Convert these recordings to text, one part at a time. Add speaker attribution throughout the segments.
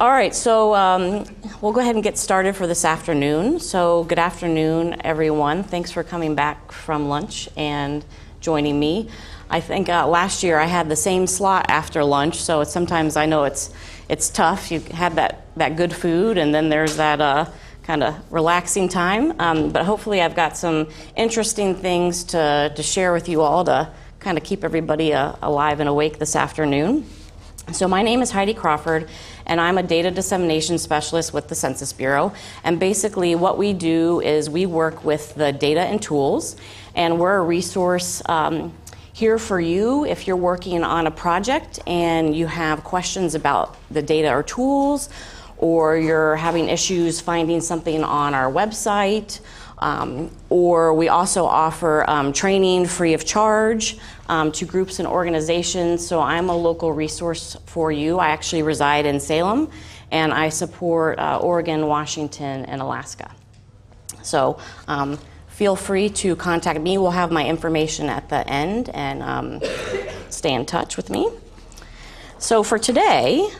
Speaker 1: All right, so um, we'll go ahead and get started for this afternoon. So, good afternoon, everyone. Thanks for coming back from lunch and joining me. I think uh, last year I had the same slot after lunch, so sometimes I know it's it's tough. You had that that good food, and then there's that uh, kind of relaxing time. Um, but hopefully, I've got some interesting things to to share with you all to kind of keep everybody uh, alive and awake this afternoon. So, my name is Heidi Crawford, and I'm a data dissemination specialist with the Census Bureau. And basically, what we do is we work with the data and tools, and we're a resource. Um, here for you if you're working on a project and you have questions about the data or tools, or you're having issues finding something on our website, um, or we also offer um, training free of charge um, to groups and organizations. So I'm a local resource for you. I actually reside in Salem and I support uh, Oregon, Washington, and Alaska. So um, feel free to contact me. We'll have my information at the end and um, stay in touch with me. So for today,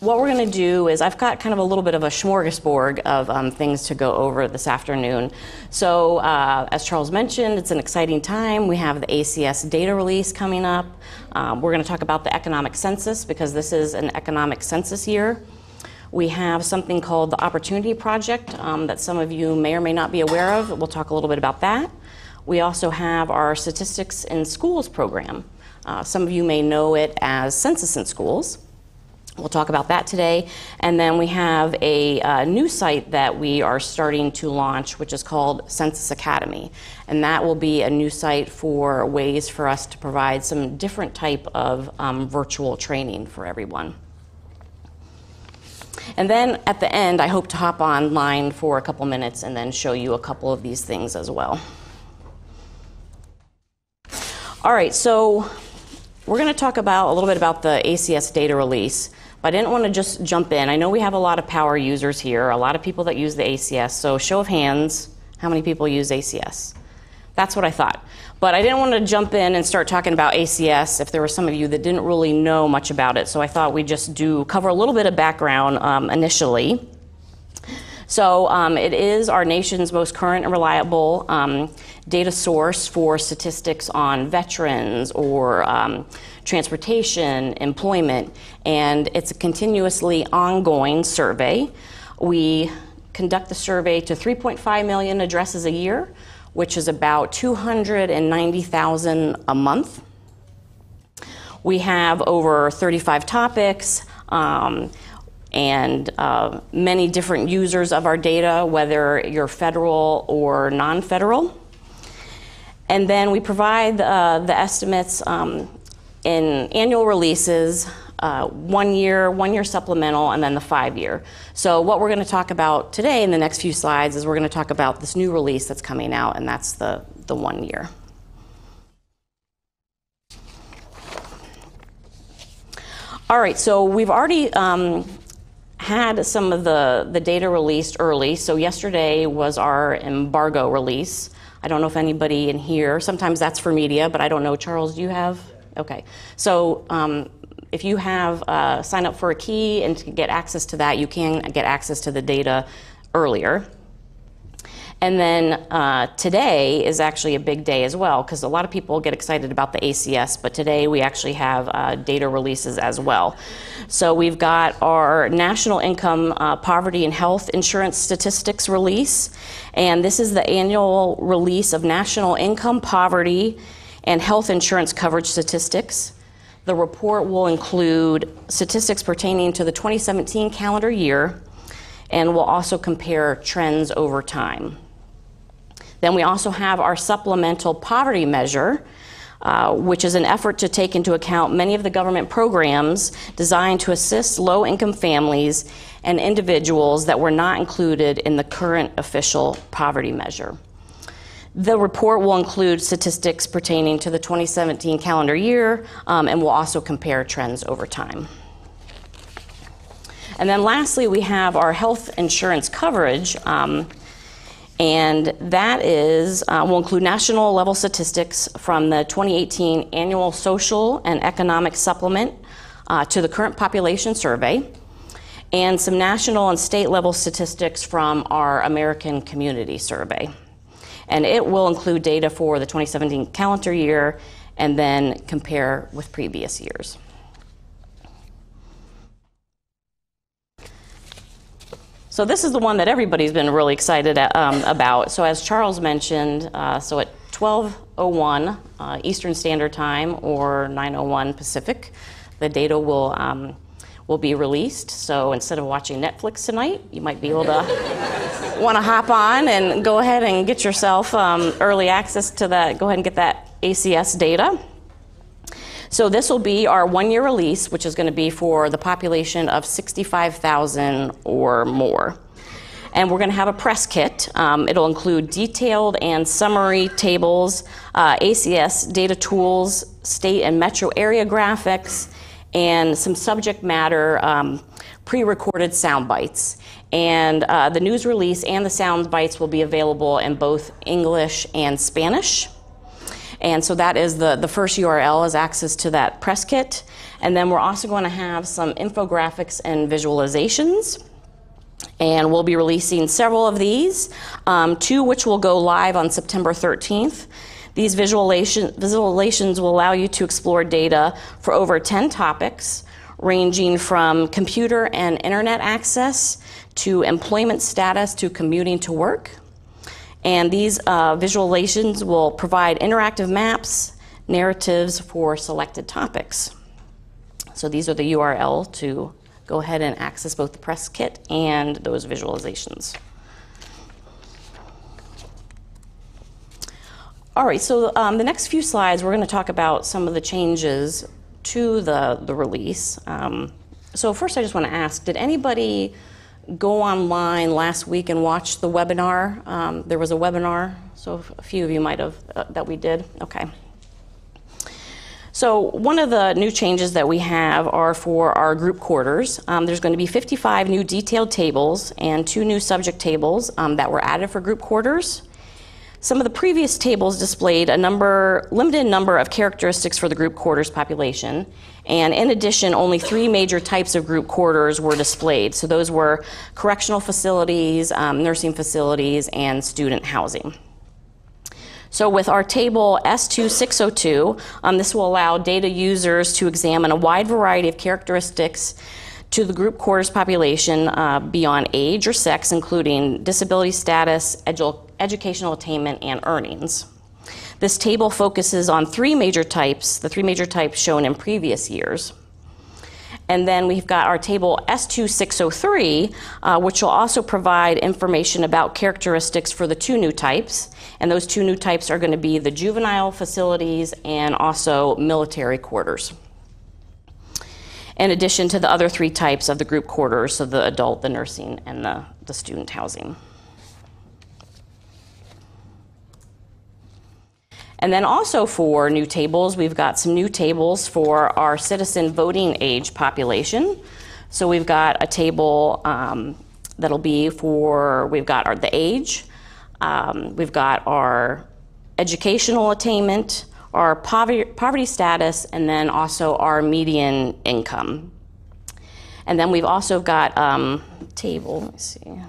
Speaker 1: what we're going to do is I've got kind of a little bit of a smorgasbord of um, things to go over this afternoon. So, uh, as Charles mentioned, it's an exciting time. We have the ACS data release coming up. Um, we're going to talk about the economic census because this is an economic census year. We have something called the Opportunity Project um, that some of you may or may not be aware of. We'll talk a little bit about that. We also have our Statistics in Schools program. Uh, some of you may know it as Census in Schools. We'll talk about that today. And then we have a uh, new site that we are starting to launch, which is called Census Academy. And that will be a new site for ways for us to provide some different type of um, virtual training for everyone. And then at the end, I hope to hop online for a couple minutes and then show you a couple of these things as well. All right, so we're going to talk about a little bit about the ACS data release. But I didn't want to just jump in. I know we have a lot of power users here, a lot of people that use the ACS. So, show of hands, how many people use ACS? That's what I thought. But I didn't want to jump in and start talking about ACS if there were some of you that didn't really know much about it. So I thought we'd just do cover a little bit of background um, initially. So um, it is our nation's most current and reliable um, data source for statistics on veterans or um, transportation, employment, and it's a continuously ongoing survey. We conduct the survey to 3.5 million addresses a year, which is about 290,000 a month. We have over 35 topics. Um, and uh, many different users of our data, whether you're federal or non federal. And then we provide uh, the estimates um, in annual releases, uh, one year, one year supplemental, and then the five year. So, what we're going to talk about today in the next few slides is we're going to talk about this new release that's coming out, and that's the, the one year. All right, so we've already um, had some of the, the data released early. So, yesterday was our embargo release. I don't know if anybody in here, sometimes that's for media, but I don't know. Charles, do you have? Okay. So um, if you have uh, signed up for a key and to get access to that, you can get access to the data earlier. And then uh, today is actually a big day as well because a lot of people get excited about the ACS, but today we actually have uh, data releases as well. So we've got our National Income uh, Poverty and Health Insurance Statistics release, and this is the annual release of national income poverty and health insurance coverage statistics. The report will include statistics pertaining to the 2017 calendar year and will also compare trends over time. Then we also have our supplemental poverty measure, uh, which is an effort to take into account many of the government programs designed to assist low income families and individuals that were not included in the current official poverty measure. The report will include statistics pertaining to the 2017 calendar year um, and will also compare trends over time. And then lastly, we have our health insurance coverage. Um, and that is, uh, will include national level statistics from the 2018 annual social and economic supplement uh, to the current population survey. and some national and state level statistics from our American Community Survey. And it will include data for the 2017 calendar year and then compare with previous years. So this is the one that everybody's been really excited um, about. So as Charles mentioned, uh, so at 12:01 uh, Eastern Standard Time or 9:01 Pacific, the data will um, will be released. So instead of watching Netflix tonight, you might be able to want to hop on and go ahead and get yourself um, early access to that. Go ahead and get that ACS data. So this will be our one-year release, which is going to be for the population of 65,000 or more. And we're going to have a press kit. Um, it'll include detailed and summary tables, uh, ACS data tools, state and metro area graphics, and some subject matter um, pre-recorded sound bites. And uh, the news release and the sound bites will be available in both English and Spanish. And so that is the, the first URL is access to that press kit. And then we're also going to have some infographics and visualizations. And we'll be releasing several of these, um, two which will go live on September 13th. These visualization, visualizations will allow you to explore data for over 10 topics, ranging from computer and internet access to employment status to commuting to work. And these uh, visualizations will provide interactive maps, narratives for selected topics. So these are the URL to go ahead and access both the press kit and those visualizations. All right, so um, the next few slides, we're going to talk about some of the changes to the, the release. Um, so first, I just want to ask, did anybody go online last week and watch the webinar. Um, there was a webinar, so a few of you might have uh, that we did. Okay. So one of the new changes that we have are for our group quarters. Um, there's going to be 55 new detailed tables and two new subject tables um, that were added for group quarters. Some of the previous tables displayed a number, limited number of characteristics for the group quarters population, and in addition, only three major types of group quarters were displayed. So those were correctional facilities, um, nursing facilities, and student housing. So with our table S2602, um, this will allow data users to examine a wide variety of characteristics to the group quarters population uh, beyond age or sex, including disability status, edu- educational attainment, and earnings. This table focuses on three major types, the three major types shown in previous years. And then we've got our table S2603, uh, which will also provide information about characteristics for the two new types. And those two new types are going to be the juvenile facilities and also military quarters in addition to the other three types of the group quarters, so the adult, the nursing, and the, the student housing. And then also for new tables, we've got some new tables for our citizen voting age population. So we've got a table um, that'll be for, we've got our, the age, um, we've got our educational attainment, our poverty, poverty status, and then also our median income. And then we've also got um, table, let see,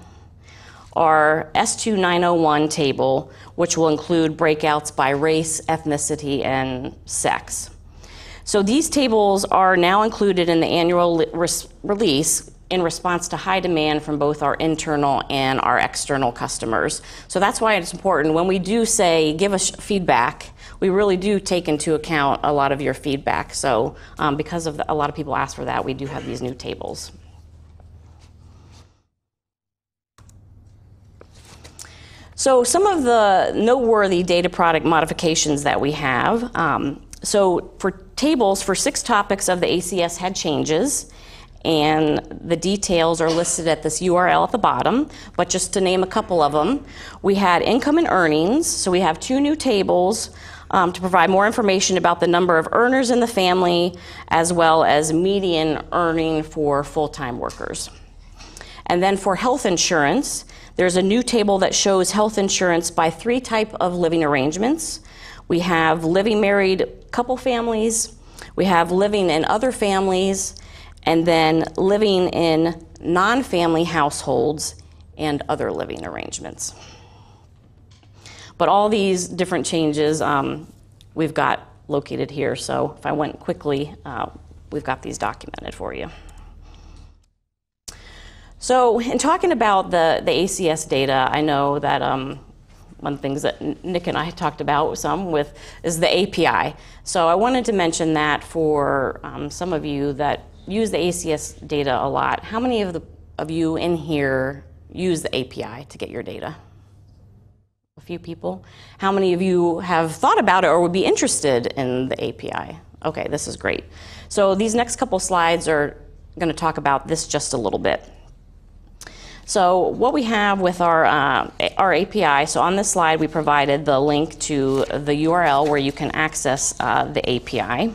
Speaker 1: our S2901 table, which will include breakouts by race, ethnicity, and sex. So these tables are now included in the annual release in response to high demand from both our internal and our external customers. So that's why it's important when we do say give us feedback we really do take into account a lot of your feedback. So, um, because of the, a lot of people ask for that, we do have these new tables. So, some of the noteworthy data product modifications that we have. Um, so, for tables, for six topics of the ACS had changes and the details are listed at this URL at the bottom. But just to name a couple of them, we had income and earnings. So we have two new tables um, to provide more information about the number of earners in the family as well as median earning for full time workers. And then for health insurance, there's a new table that shows health insurance by three type of living arrangements. We have living married couple families, we have living in other families, and then living in non family households and other living arrangements. But all these different changes um, we've got located here. So if I went quickly, uh, we've got these documented for you. So, in talking about the, the ACS data, I know that um, one of the things that Nick and I talked about some with is the API. So, I wanted to mention that for um, some of you that use the ACS data a lot. How many of the of you in here use the API to get your data? A few people. How many of you have thought about it or would be interested in the API? Okay, this is great. So these next couple slides are going to talk about this just a little bit. So what we have with our, uh, our API, so on this slide we provided the link to the URL where you can access uh, the API.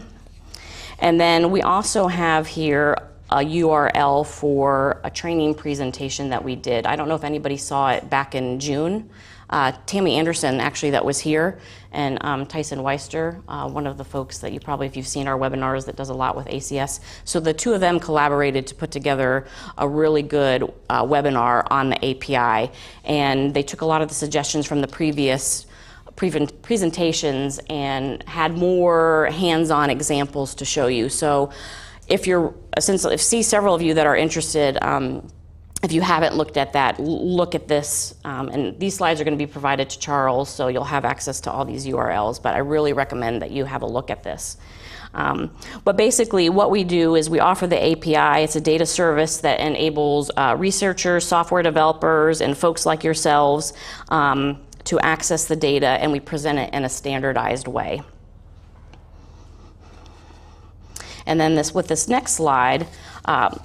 Speaker 1: And then we also have here a URL for a training presentation that we did. I don't know if anybody saw it back in June. Uh, Tammy Anderson, actually, that was here, and um, Tyson Weister, uh, one of the folks that you probably, if you've seen our webinars, that does a lot with ACS. So the two of them collaborated to put together a really good uh, webinar on the API, and they took a lot of the suggestions from the previous presentations and had more hands-on examples to show you. So if you're, since I see several of you that are interested, um, if you haven't looked at that, look at this. Um, and these slides are going to be provided to Charles, so you'll have access to all these URLs. But I really recommend that you have a look at this. Um, but basically, what we do is we offer the API. It's a data service that enables uh, researchers, software developers, and folks like yourselves um, to access the data, and we present it in a standardized way. And then this, with this next slide, um,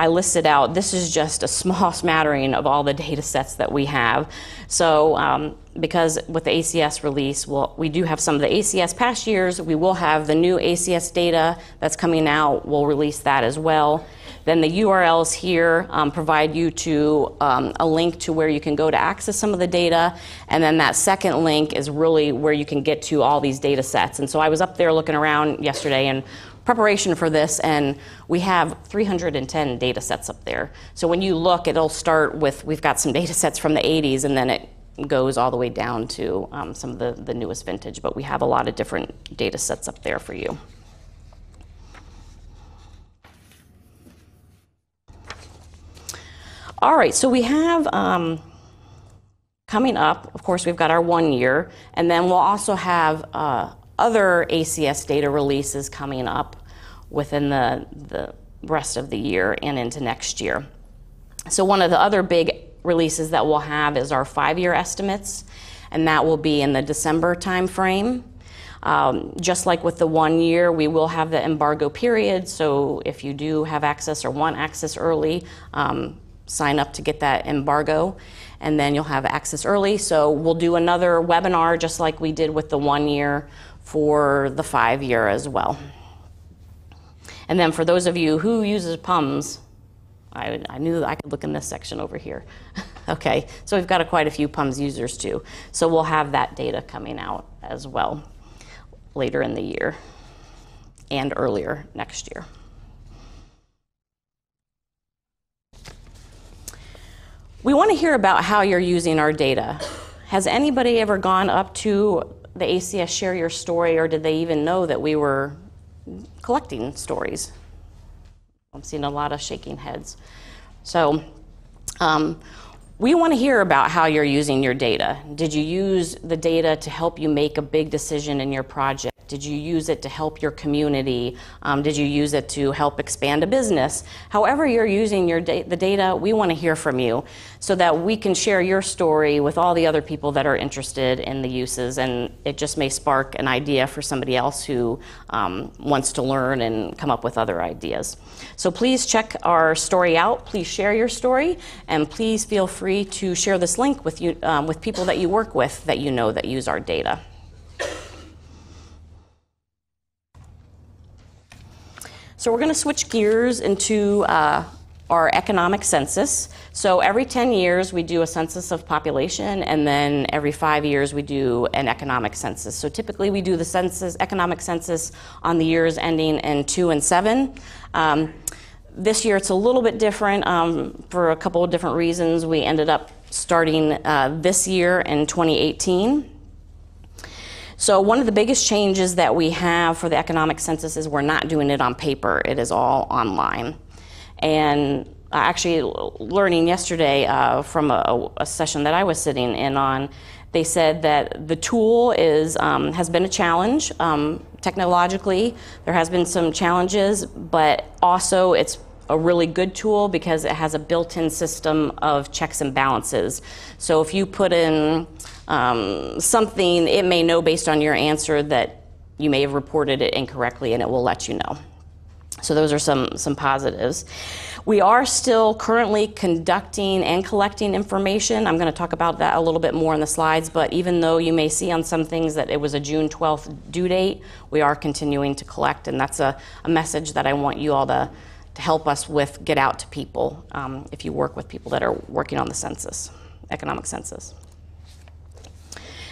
Speaker 1: I listed out, this is just a small smattering of all the data sets that we have. So, um, because with the ACS release, we'll, we do have some of the ACS past years. We will have the new ACS data that's coming out. We'll release that as well. Then the URLs here um, provide you to um, a link to where you can go to access some of the data. And then that second link is really where you can get to all these data sets. And so I was up there looking around yesterday and preparation for this, and we have 310 data sets up there. So when you look, it'll start with we've got some data sets from the 80s, and then it goes all the way down to um, some of the, the newest vintage. But we have a lot of different data sets up there for you. All right, so we have um, coming up, of course, we've got our one year, and then we'll also have uh, other ACS data releases coming up within the, the rest of the year and into next year. So, one of the other big releases that we'll have is our five year estimates, and that will be in the December timeframe. Um, just like with the one year, we will have the embargo period. So, if you do have access or want access early, um, sign up to get that embargo, and then you'll have access early. So, we'll do another webinar just like we did with the one year for the five year as well. And then for those of you who uses PUMS, I, I knew I could look in this section over here. okay, so we've got a, quite a few PUMS users too. So we'll have that data coming out as well later in the year and earlier next year. We want to hear about how you're using our data. Has anybody ever gone up to the ACS Share Your Story, or did they even know that we were collecting stories. I'm seeing a lot of shaking heads. So, um, we want to hear about how you're using your data. Did you use the data to help you make a big decision in your project? Did you use it to help your community? Um, did you use it to help expand a business? However, you're using your da- the data, we want to hear from you so that we can share your story with all the other people that are interested in the uses. And it just may spark an idea for somebody else who um, wants to learn and come up with other ideas. So please check our story out. Please share your story, and please feel free to share this link with you um, with people that you work with that you know that use our data. So we're going to switch gears into uh, our economic census. So every 10 years we do a census of population, and then every five years we do an economic census. So typically we do the census, economic census, on the years ending in two and seven. Um, this year it's a little bit different um, for a couple of different reasons. We ended up starting uh, this year in 2018. So, one of the biggest changes that we have for the economic census is we're not doing it on paper, it is all online. And actually, learning yesterday uh, from a, a, session that I was sitting in on, they said that the tool is, um, has been a challenge. Um, technologically, there has been some challenges, but also it's a really good tool because it has a built-in system of checks and balances. So if you put in um, something, it may know based on your answer that you may have reported it incorrectly and it will let you know. So those are some, some positives. We are still currently conducting and collecting information. I'm going to talk about that a little bit more in the slides, but even though you may see on some things that it was a June 12th due date, we are continuing to collect, and that's a, a message that I want you all to, to help us with get out to people um, if you work with people that are working on the census, economic census.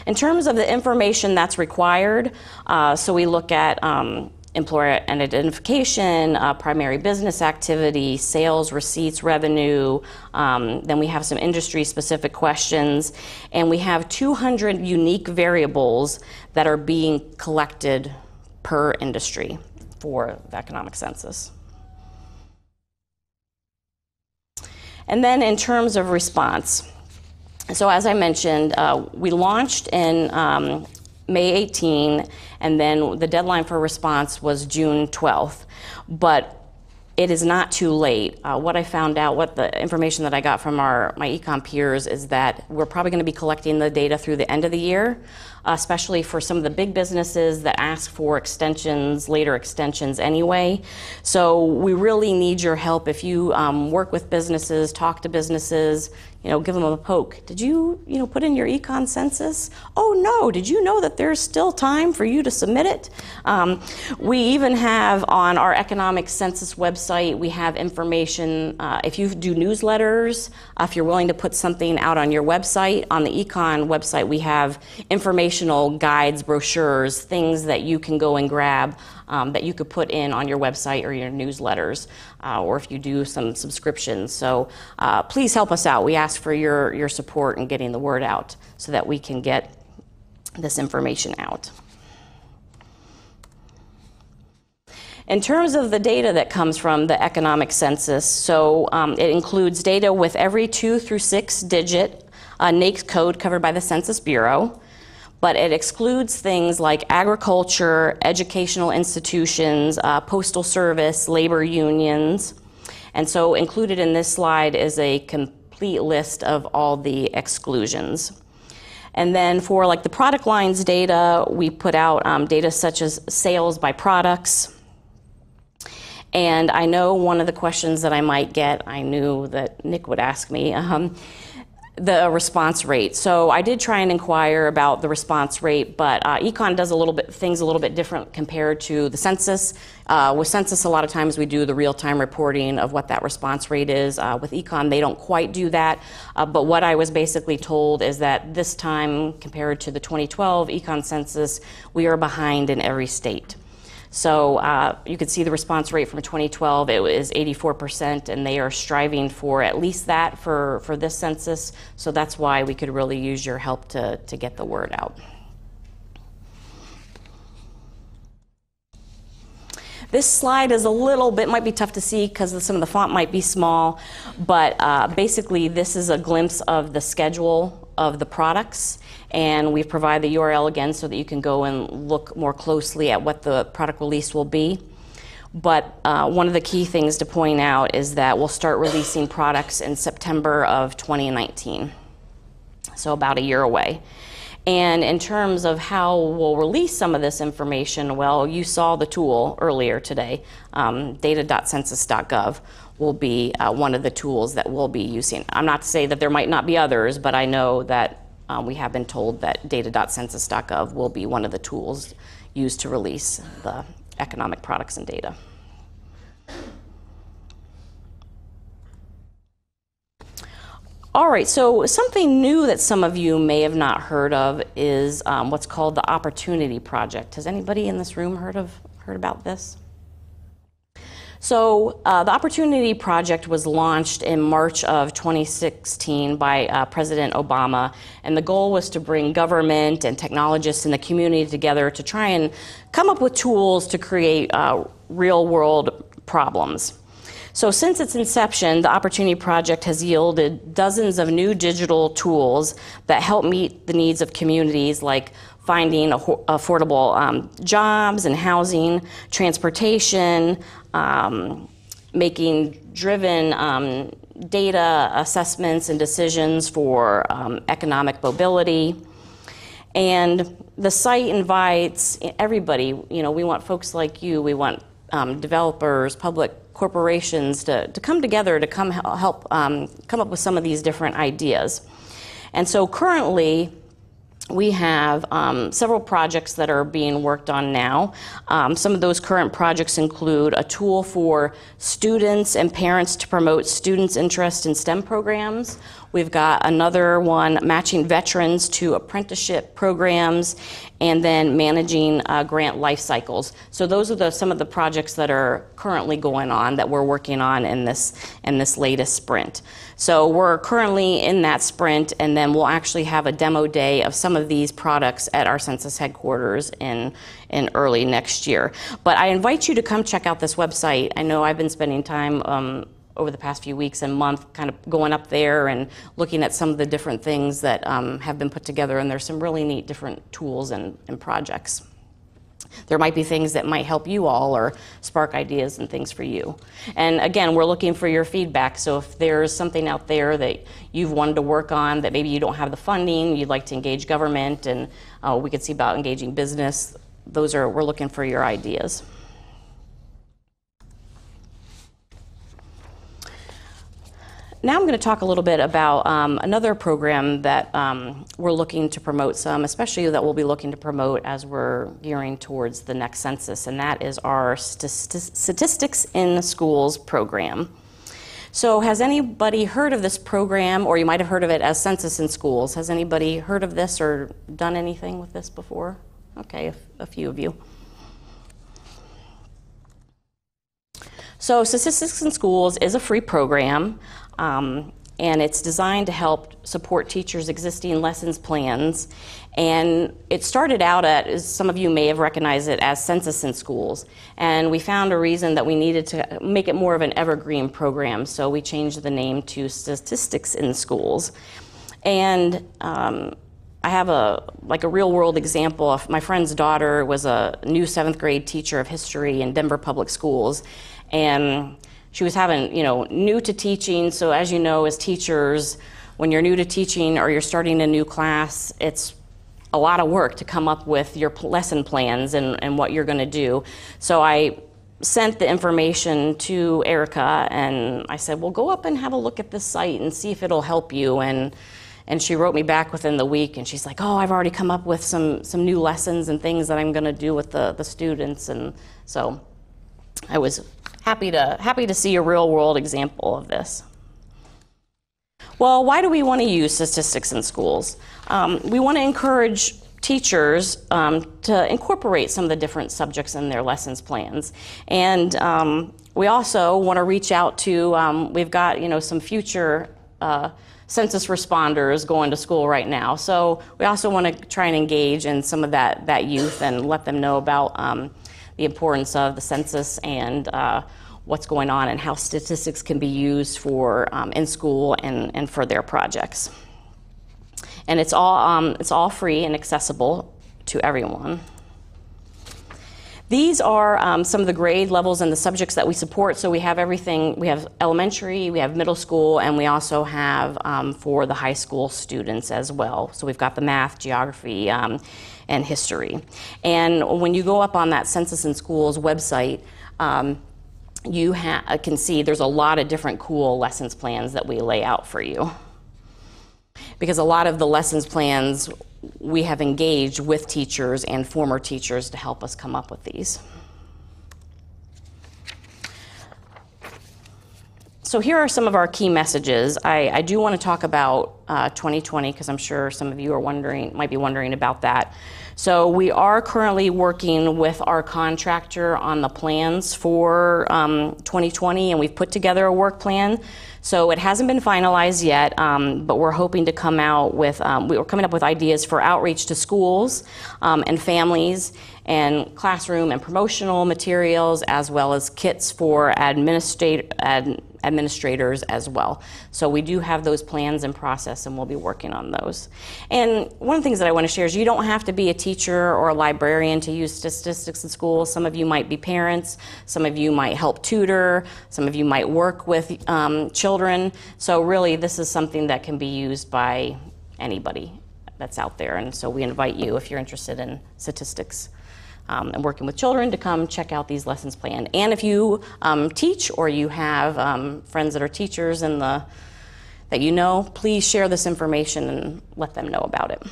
Speaker 1: In terms of the information that's required, uh, so we look at um, employer and identification, uh, primary business activity, sales, receipts, revenue. Um, then we have some industry specific questions. And we have 200 unique variables that are being collected per industry for the economic census. And then in terms of response, so as I mentioned, uh, we launched in um, May 18, and then the deadline for response was June 12th. But it is not too late. Uh, what I found out, what the information that I got from our my econ peers is that we're probably going to be collecting the data through the end of the year, especially for some of the big businesses that ask for extensions, later extensions anyway. So we really need your help if you um, work with businesses, talk to businesses, you know, give them a poke. Did you, you know, put in your econ census? Oh no, did you know that there's still time for you to submit it? Um, we even have on our economic census website, we have information, uh, if you do newsletters, uh, if you're willing to put something out on your website, on the econ website, we have informational guides, brochures, things that you can go and grab um, that you could put in on your website or your newsletters, uh, or if you do some subscriptions. So uh, please help us out. We ask for your, your support in getting the word out so that we can get this information out. In terms of the data that comes from the economic census, so um, it includes data with every two through six digit uh, NAICS code covered by the Census Bureau but it excludes things like agriculture, educational institutions, uh, postal service, labor unions. And so included in this slide is a complete list of all the exclusions. And then for like the product lines data, we put out um, data such as sales by products. And I know one of the questions that I might get, I knew that Nick would ask me, um, the response rate. So I did try and inquire about the response rate, but uh, Econ does a little bit things a little bit different compared to the census. Uh, with census, a lot of times we do the real-time reporting of what that response rate is. Uh, with Econ, they don't quite do that. Uh, but what I was basically told is that this time, compared to the 2012 Econ census, we are behind in every state. So uh, you can see the response rate from 2012, it was 84%, and they are striving for at least that for, for this census. So that's why we could really use your help to, to get the word out. This slide is a little bit, might be tough to see because some of the font might be small, but uh, basically this is a glimpse of the schedule of the products and we provide the URL again so that you can go and look more closely at what the product release will be. But uh, one of the key things to point out is that we'll start releasing products in September of 2019, so about a year away. And in terms of how we'll release some of this information, well, you saw the tool earlier today, um, data.census.gov will be uh, one of the tools that we'll be using. I'm not to say that there might not be others, but I know that um, we have been told that data.census.gov will be one of the tools used to release the economic products and data. All right, so something new that some of you may have not heard of is um, what's called the Opportunity Project. Has anybody in this room heard of heard about this? So, uh, the Opportunity Project was launched in March of 2016 by uh, President Obama, and the goal was to bring government and technologists in the community together to try and come up with tools to create uh, real world problems. So, since its inception, the Opportunity Project has yielded dozens of new digital tools that help meet the needs of communities like finding affordable um, jobs and housing, transportation, um, making driven um, data assessments and decisions for um, economic mobility. And the site invites everybody, you know, we want folks like you, we want um, developers, public corporations to, to come together to come help um, come up with some of these different ideas. And so currently, we have um, several projects that are being worked on now. Um, some of those current projects include a tool for students and parents to promote students' interest in STEM programs. We've got another one matching veterans to apprenticeship programs and then managing uh, grant life cycles. So those are the, some of the projects that are currently going on that we're working on in this in this latest sprint. So we're currently in that sprint, and then we'll actually have a demo day of some of these products at our census headquarters in in early next year. But I invite you to come check out this website. I know I've been spending time. Um, over the past few weeks and month, kind of going up there and looking at some of the different things that um, have been put together, and there's some really neat different tools and, and projects. There might be things that might help you all or spark ideas and things for you. And again, we're looking for your feedback. So if there's something out there that you've wanted to work on that maybe you don't have the funding, you'd like to engage government, and uh, we could see about engaging business, those are, we're looking for your ideas. Now I'm going to talk a little bit about um, another program that um, we're looking to promote some, especially that we'll be looking to promote as we're gearing towards the next census, and that is our st- Statistics in Schools program. So, has anybody heard of this program, or you might have heard of it as Census in Schools? Has anybody heard of this or done anything with this before? Okay, a few of you. So, Statistics in Schools is a free program. Um, and it's designed to help support teachers' existing lessons plans. And it started out at, as some of you may have recognized it, as Census in Schools. And we found a reason that we needed to make it more of an evergreen program, so we changed the name to Statistics in Schools. And um, I have a like a real world example. Of my friend's daughter was a new seventh grade teacher of history in Denver Public Schools, and she was having, you know, new to teaching. So, as you know, as teachers, when you're new to teaching or you're starting a new class, it's a lot of work to come up with your lesson plans and, and what you're going to do. So, I sent the information to Erica and I said, well, go up and have a look at this site and see if it'll help you. And and she wrote me back within the week and she's like, oh, I've already come up with some, some new lessons and things that I'm going to do with the, the students. And so I was happy to, happy to see a real world example of this. Well, why do we want to use statistics in schools? Um, we want to encourage teachers um, to incorporate some of the different subjects in their lessons plans. And um, we also want to reach out to, um, we've got, you know, some future uh, census responders going to school right now. So we also want to try and engage in some of that, that youth and let them know about um, the importance of the census and uh, what's going on and how statistics can be used for um, in school and, and for their projects. And it's all, um, it's all free and accessible to everyone. These are um, some of the grade levels and the subjects that we support. So we have everything, we have elementary, we have middle school, and we also have um, for the high school students as well. So we've got the math, geography, um, and history. And when you go up on that Census in Schools website, um, you ha- can see there's a lot of different cool lessons plans that we lay out for you. Because a lot of the lessons plans we have engaged with teachers and former teachers to help us come up with these. so here are some of our key messages. I, I do want to talk about uh, 2020 because I'm sure some of you are wondering, might be wondering about that. So we are currently working with our contractor on the plans for um, 2020, and we've put together a work plan. So it hasn't been finalized yet, um, but we're hoping to come out with, um, we are coming up with ideas for outreach to schools um, and families and classroom and promotional materials, as well as kits for administrat- ad- administrators as well. So we do have those plans in process and we'll be working on those. And one of the things that I want to share is you don't have to be a teacher or a librarian to use statistics in school. Some of you might be parents, some of you might help tutor, some of you might work with um, children. So really this is something that can be used by anybody that's out there. And so we invite you if you're interested in statistics um, and working with children to come check out these lessons planned. And if you um, teach or you have um, friends that are teachers in the that you know, please share this information and let them know about it.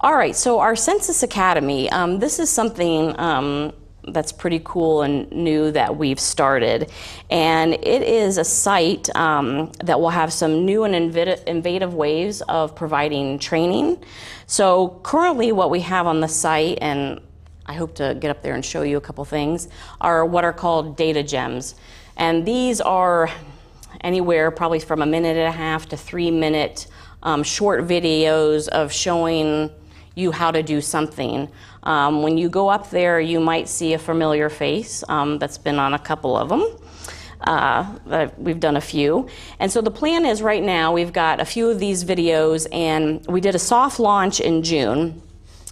Speaker 1: All right, so our Census Academy, um, this is something um, that's pretty cool and new that we've started. And it is a site um, that will have some new and innovative ways of providing training. So, currently, what we have on the site, and I hope to get up there and show you a couple things, are what are called data gems. And these are anywhere probably from a minute and a half to three minute um, short videos of showing you how to do something. Um, when you go up there, you might see a familiar face um, that's been on a couple of them. Uh, we've done a few. And so the plan is right now we've got a few of these videos, and we did a soft launch in June.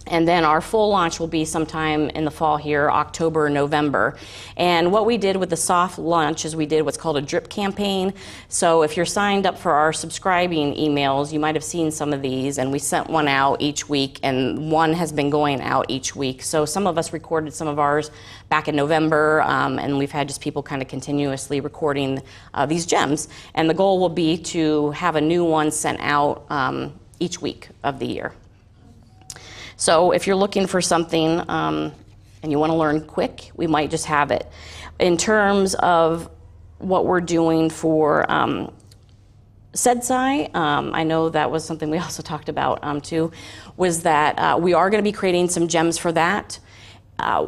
Speaker 1: And then our full launch will be sometime in the fall here, October, November. And what we did with the soft launch is we did what's called a drip campaign. So if you're signed up for our subscribing emails, you might have seen some of these, and we sent one out each week, and one has been going out each week. So some of us recorded some of ours back in November, um, and we've had just people kind of continuously recording uh, these gems. And the goal will be to have a new one sent out um, each week of the year. So if you're looking for something um, and you want to learn quick, we might just have it. In terms of what we're doing for um, CEDSCI, um, I know that was something we also talked about um, too, was that uh, we are going to be creating some gems for that. Uh,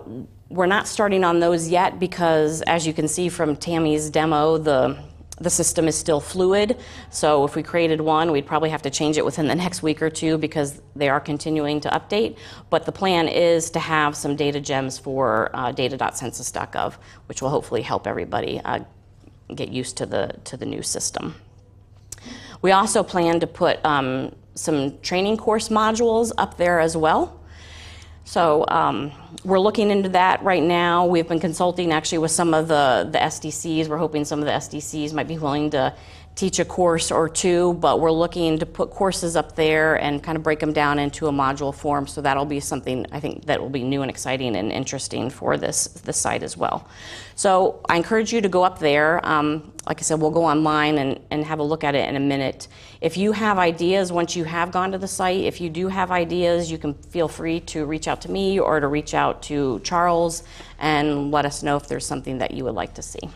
Speaker 1: we're not starting on those yet because, as you can see from Tammy's demo, the the system is still fluid. So if we created one, we'd probably have to change it within the next week or two because they are continuing to update. But the plan is to have some data gems for uh, data.census.gov, which will hopefully help everybody uh, get used to the to the new system. We also plan to put um, some training course modules up there as well. So um, we're looking into that right now. We've been consulting actually with some of the, the SDCs. We're hoping some of the SDCs might be willing to teach a course or two, but we're looking to put courses up there and kind of break them down into a module form. So that'll be something I think that will be new and exciting and interesting for this this site as well. So I encourage you to go up there. Um, like I said, we'll go online and, and have a look at it in a minute. If you have ideas once you have gone to the site, if you do have ideas, you can feel free to reach out to me or to reach out to Charles and let us know if there's something that you would like to see.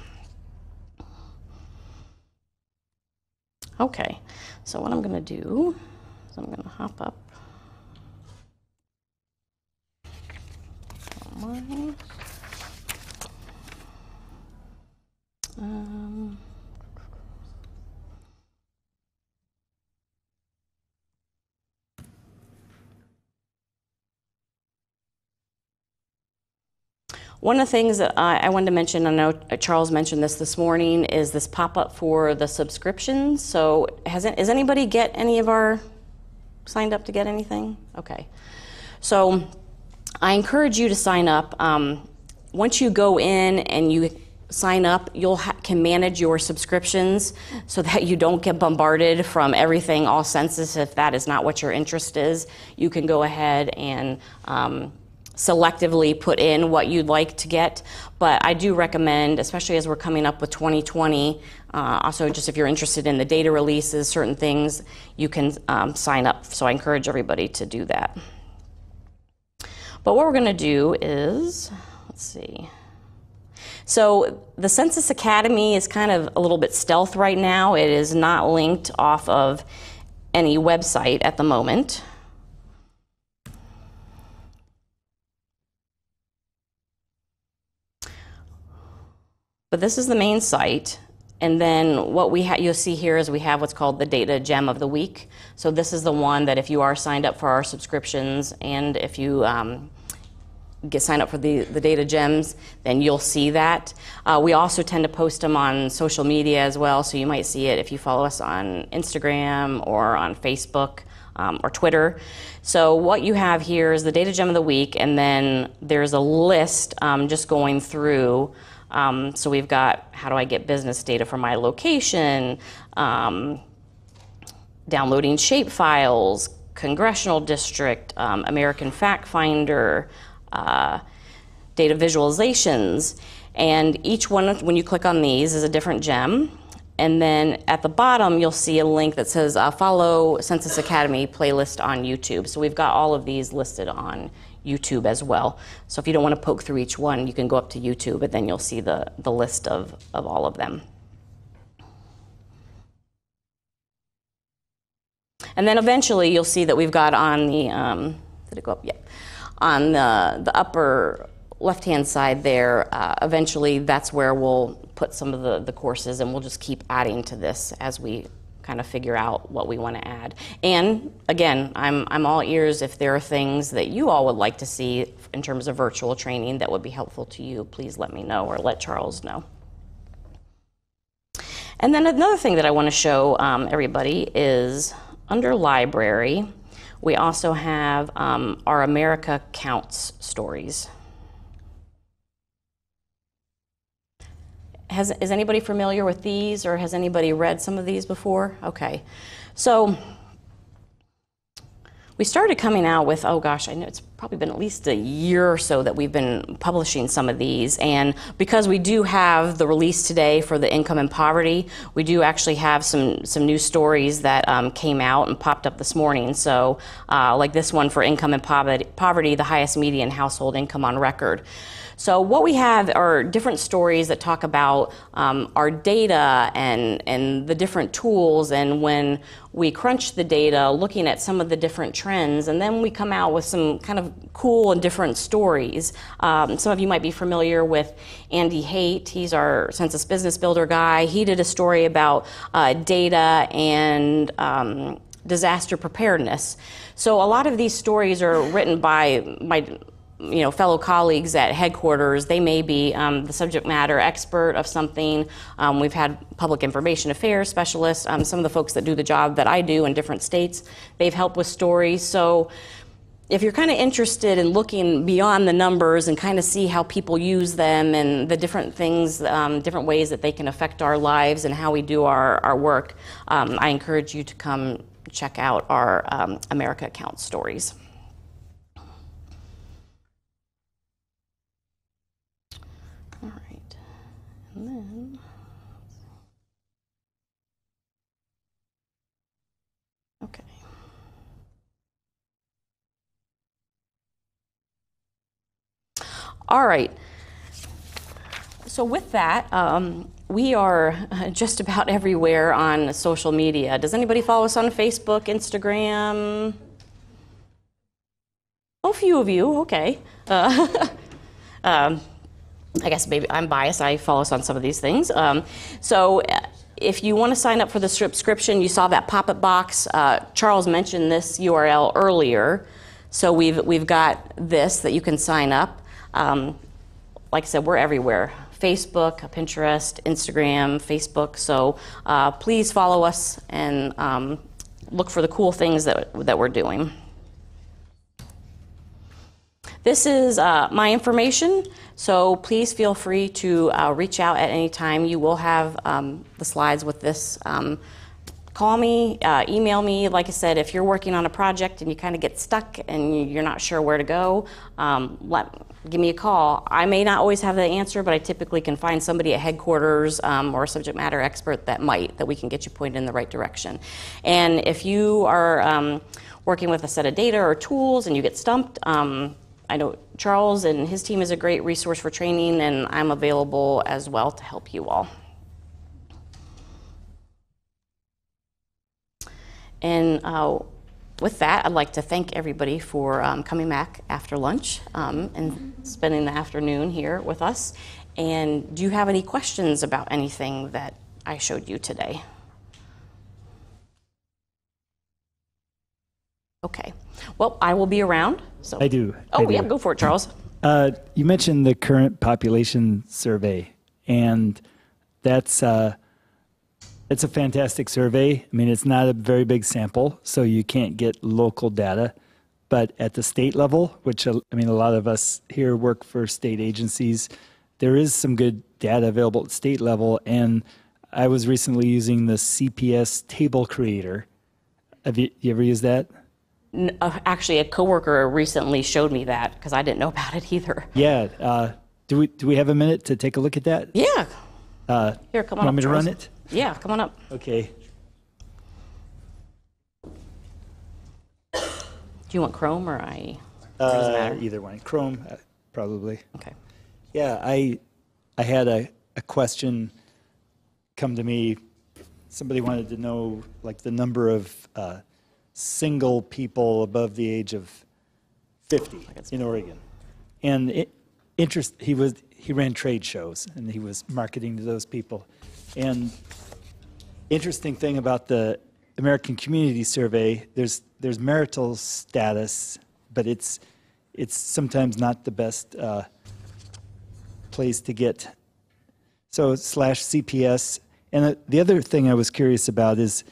Speaker 1: Okay, so what I'm going to do is I'm going to hop up. Um, One of the things that I, I, wanted to mention, I know Charles mentioned this this morning, is this pop up for the subscriptions. So, has is anybody get any of our signed up to get anything? Okay. So, I encourage you to sign up. Um, once you go in and you sign up, you ha- can manage your subscriptions so that you don't get bombarded from everything, all census. If that is not what your interest is, you can go ahead and um, selectively put in what you'd like to get. But I do recommend, especially as we're coming up with 2020, uh, also just if you're interested in the data releases, certain things, you can um, sign up. So I encourage everybody to do that. But what we're going to do is, let's see. So the Census Academy is kind of a little bit stealth right now. It is not linked off of any website at the moment. But this is the main site. And then what we you'll see here is we have what's called the data gem of the week. So this is the one that if you are signed up for our subscriptions and if you um, get signed up for the, the data gems, then you'll see that. Uh, we also tend to post them on social media as well, so you might see it if you follow us on Instagram or on Facebook um, or Twitter. So what you have here is the data gem of the week, and then there's a list um, just going through. Um, so we've got how do I get business data from my location, um, downloading shape files, congressional district, um, American Fact Finder, uh, data visualizations. And each one, when you click on these, is a different gem. And then at the bottom, you'll see a link that says uh, follow Census Academy playlist on YouTube. So we've got all of these listed on YouTube as well. So if you don't want to poke through each one, you can go up to YouTube and then you'll see the, the list of, of all of them. And then eventually you'll see that we've got on the, um, did it go up? Yeah. On the, the upper left-hand side there, uh, eventually that's where we'll put some of the, the courses and we'll just keep adding to this as we kind of figure out what we want to add. And again, I'm, I'm all ears if there are things that you all would like to see in terms of virtual training that would be helpful to you, please let me know or let Charles know. And then another thing that I want to show um, everybody is under library, we also have um, our America Counts stories. Has, is anybody familiar with these or has anybody read some of these before? Okay. So we started coming out with, oh gosh, I know it's probably been at least a year or so that we've been publishing some of these. And because we do have the release today for the income and poverty, we do actually have some, some new stories that um, came out and popped up this morning. So, uh, like this one for income and poverty, poverty, the highest median household income on record. So what we have are different stories that talk about um, our data and, and the different tools and when we crunch the data, looking at some of the different trends, and then we come out with some kind of cool and different stories. Um, some of you might be familiar with Andy Hait. He's our Census Business Builder guy. He did a story about uh, data and um, disaster preparedness. So a lot of these stories are written by my you know, fellow colleagues at headquarters, they may be um, the subject matter expert of something. Um, we've had public information affairs specialists, um, some of the folks that do the job that I do in different states, they've helped with stories. So if you're kind of interested in looking beyond the numbers and kind of see how people use them and the different things, um, different ways that they can affect our lives and how we do our, our work, um, I encourage you to come check out our um, America Counts stories. And then, okay. All right. So with that, um, we are just about everywhere on social media. Does anybody follow us on Facebook, Instagram? A few of you, okay. Uh, um, I guess maybe I'm biased. I follow us on some of these things. Um, so uh, if you want to sign up for the subscription, you saw that pop-up box. Uh, Charles mentioned this URL earlier. So we've, we've got this that you can sign up. Um, like I said, we're everywhere. Facebook, Pinterest, Instagram, Facebook. So uh, please follow us and um, look for the cool things that, that we're doing. This is uh, my information. So please feel free to uh, reach out at any time. You will have um, the slides with this. Um, call me, uh, email me. Like I said, if you're working on a project and you kind of get stuck and you're not sure where to go, um, let, give me a call. I may not always have the answer, but I typically can find somebody at headquarters um, or a subject matter expert that might, that we can get you pointed in the right direction. And if you are um, working with a set of data or tools and you get stumped, um, I know Charles and his team is a great resource for training, and I'm available as well to help you all. And uh, with that, I'd like to thank everybody for um, coming back after lunch um, and spending the afternoon here with us. And do you have any questions about anything that I showed you today? Okay. Well, I will be around. So
Speaker 2: I do.
Speaker 1: Oh,
Speaker 2: I do.
Speaker 1: yeah, go for it, Charles.
Speaker 2: Uh, you mentioned the current population survey, and that's uh, it's a fantastic survey. I mean, it's not a very big sample, so you can't get local data. But at the state level, which uh, I mean, a lot of us here work for state agencies, there is some good data available at state level. And I was recently using the CPS table creator. Have you, you ever used that?
Speaker 1: Uh, Actually, a coworker recently showed me that because I didn't know about it either.
Speaker 2: Yeah. Uh, do we do we have a minute to take a look at that?
Speaker 1: Yeah.
Speaker 2: Uh,
Speaker 1: Here, come on
Speaker 2: want me to run it?
Speaker 1: Yeah, come on up.
Speaker 2: Okay.
Speaker 1: Do you want Chrome or I? Or does it
Speaker 2: Uh,
Speaker 1: matter?
Speaker 2: either one. Chrome, uh, probably.
Speaker 1: Okay.
Speaker 2: Yeah, I I had a, a question come to me. Somebody wanted to know like the number of uh, single people above the age of 50 in Oregon. And it, interest he was he ran trade shows and he was marketing to those people. And interesting thing about the American Community Survey, there's there's marital status, but it's it's sometimes not the best uh, place to get. So slash CPS. And uh, the other thing I was curious about is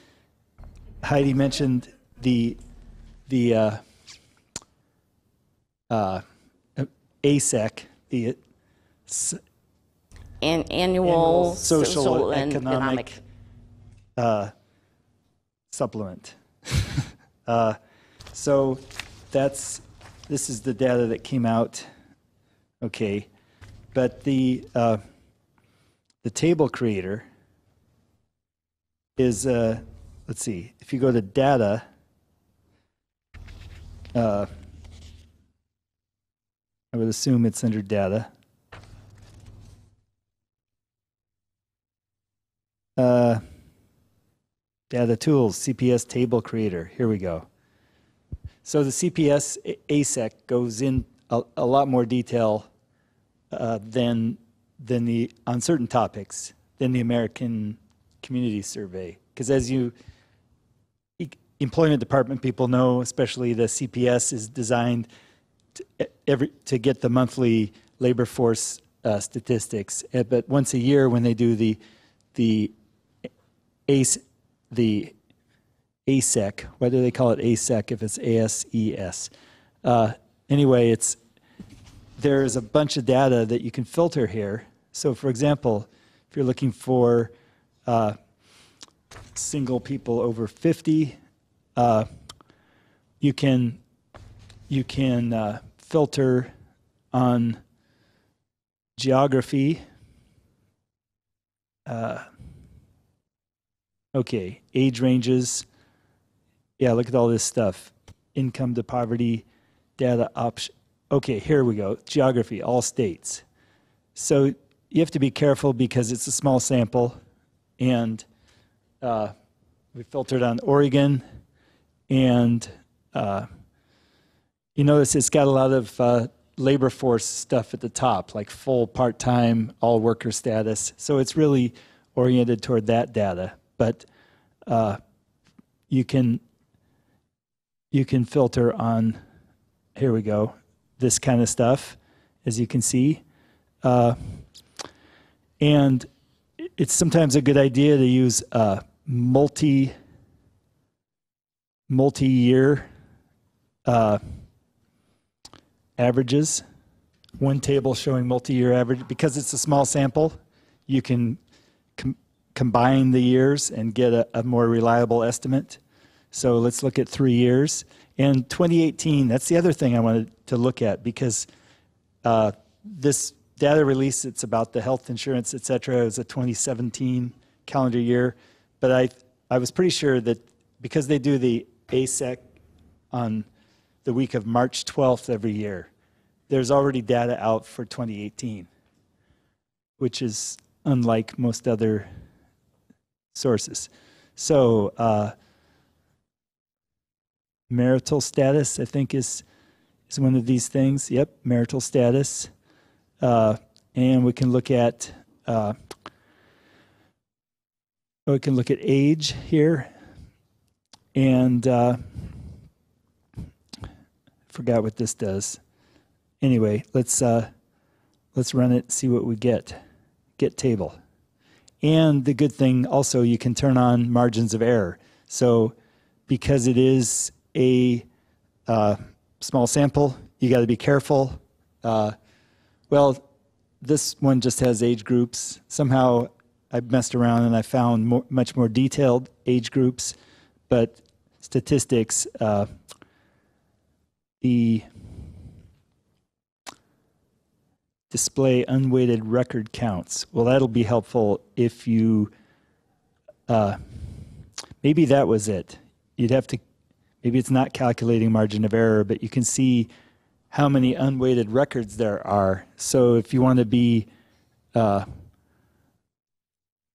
Speaker 2: Heidi mentioned the the uh, uh, ASEC, the s-
Speaker 1: An annual,
Speaker 2: Annual social,
Speaker 1: social and
Speaker 2: economic,
Speaker 1: economic.
Speaker 2: uh, supplement. uh, so that's this is the data that came out. Okay, but the uh, the table creator is uh, let's see if you go to data. Uh, I would assume it's under data. Uh, data tools, CPS table creator. Here we go. So the CPS ASEC goes in a, a lot more detail uh, than than the on certain topics than the American Community Survey. Because as you employment department people know, especially the CPS is designed to, every to get the monthly labor force uh, statistics. Uh, But once a year, when they do the the ACE, the ASEC. whether they call it ASEC if it's ASES? Uh, anyway, it's there's a bunch of data that you can filter here. So, for example, if you're looking for uh, single people over 50, uh, you can you can uh, filter on geography. Okay, age ranges. Yeah, look at all this stuff. Income to poverty, data option. Okay, here we go. Geography, all states. So you have to be careful because it's a small sample, and uh, we filtered on Oregon, and uh, you notice it's got a lot of uh, labor force stuff at the top, like full, part time, all worker status. So it's really oriented toward that data. But uh, you can you can filter on here we go this kind of stuff as you can see. Uh, and it's sometimes a good idea to use uh, multi multi-year uh, averages. One table showing multi-year average because it's a small sample you can combine the years and get a, a more reliable estimate. So let's look at three years. And 2018 that's the other thing i wanted to look at because uh, this data release it's about the health insurance et cetera. Is a 2017 calendar year. But i i was pretty sure that because they do the asec on the week of march 12th every year there's already data out for 2018, which is unlike most other sources. So, uh, marital status, I think, is is one of these things. Yep, marital status, uh, and we can look at uh, we can look at age here, and uh, forgot what this does. Anyway, let's uh, let's run it, see what we get. Get table. And the good thing also, you can turn on margins of error. So, because it is a uh, small sample, you got to be careful. Uh, well, this one just has age groups. Somehow I messed around and I found more, much more detailed age groups, but statistics, uh, the display unweighted record counts. Well, that'll be helpful if you, uh, maybe that was it. You'd have to, maybe it's not calculating margin of error, but you can see how many unweighted records there are. So if you want to be, uh,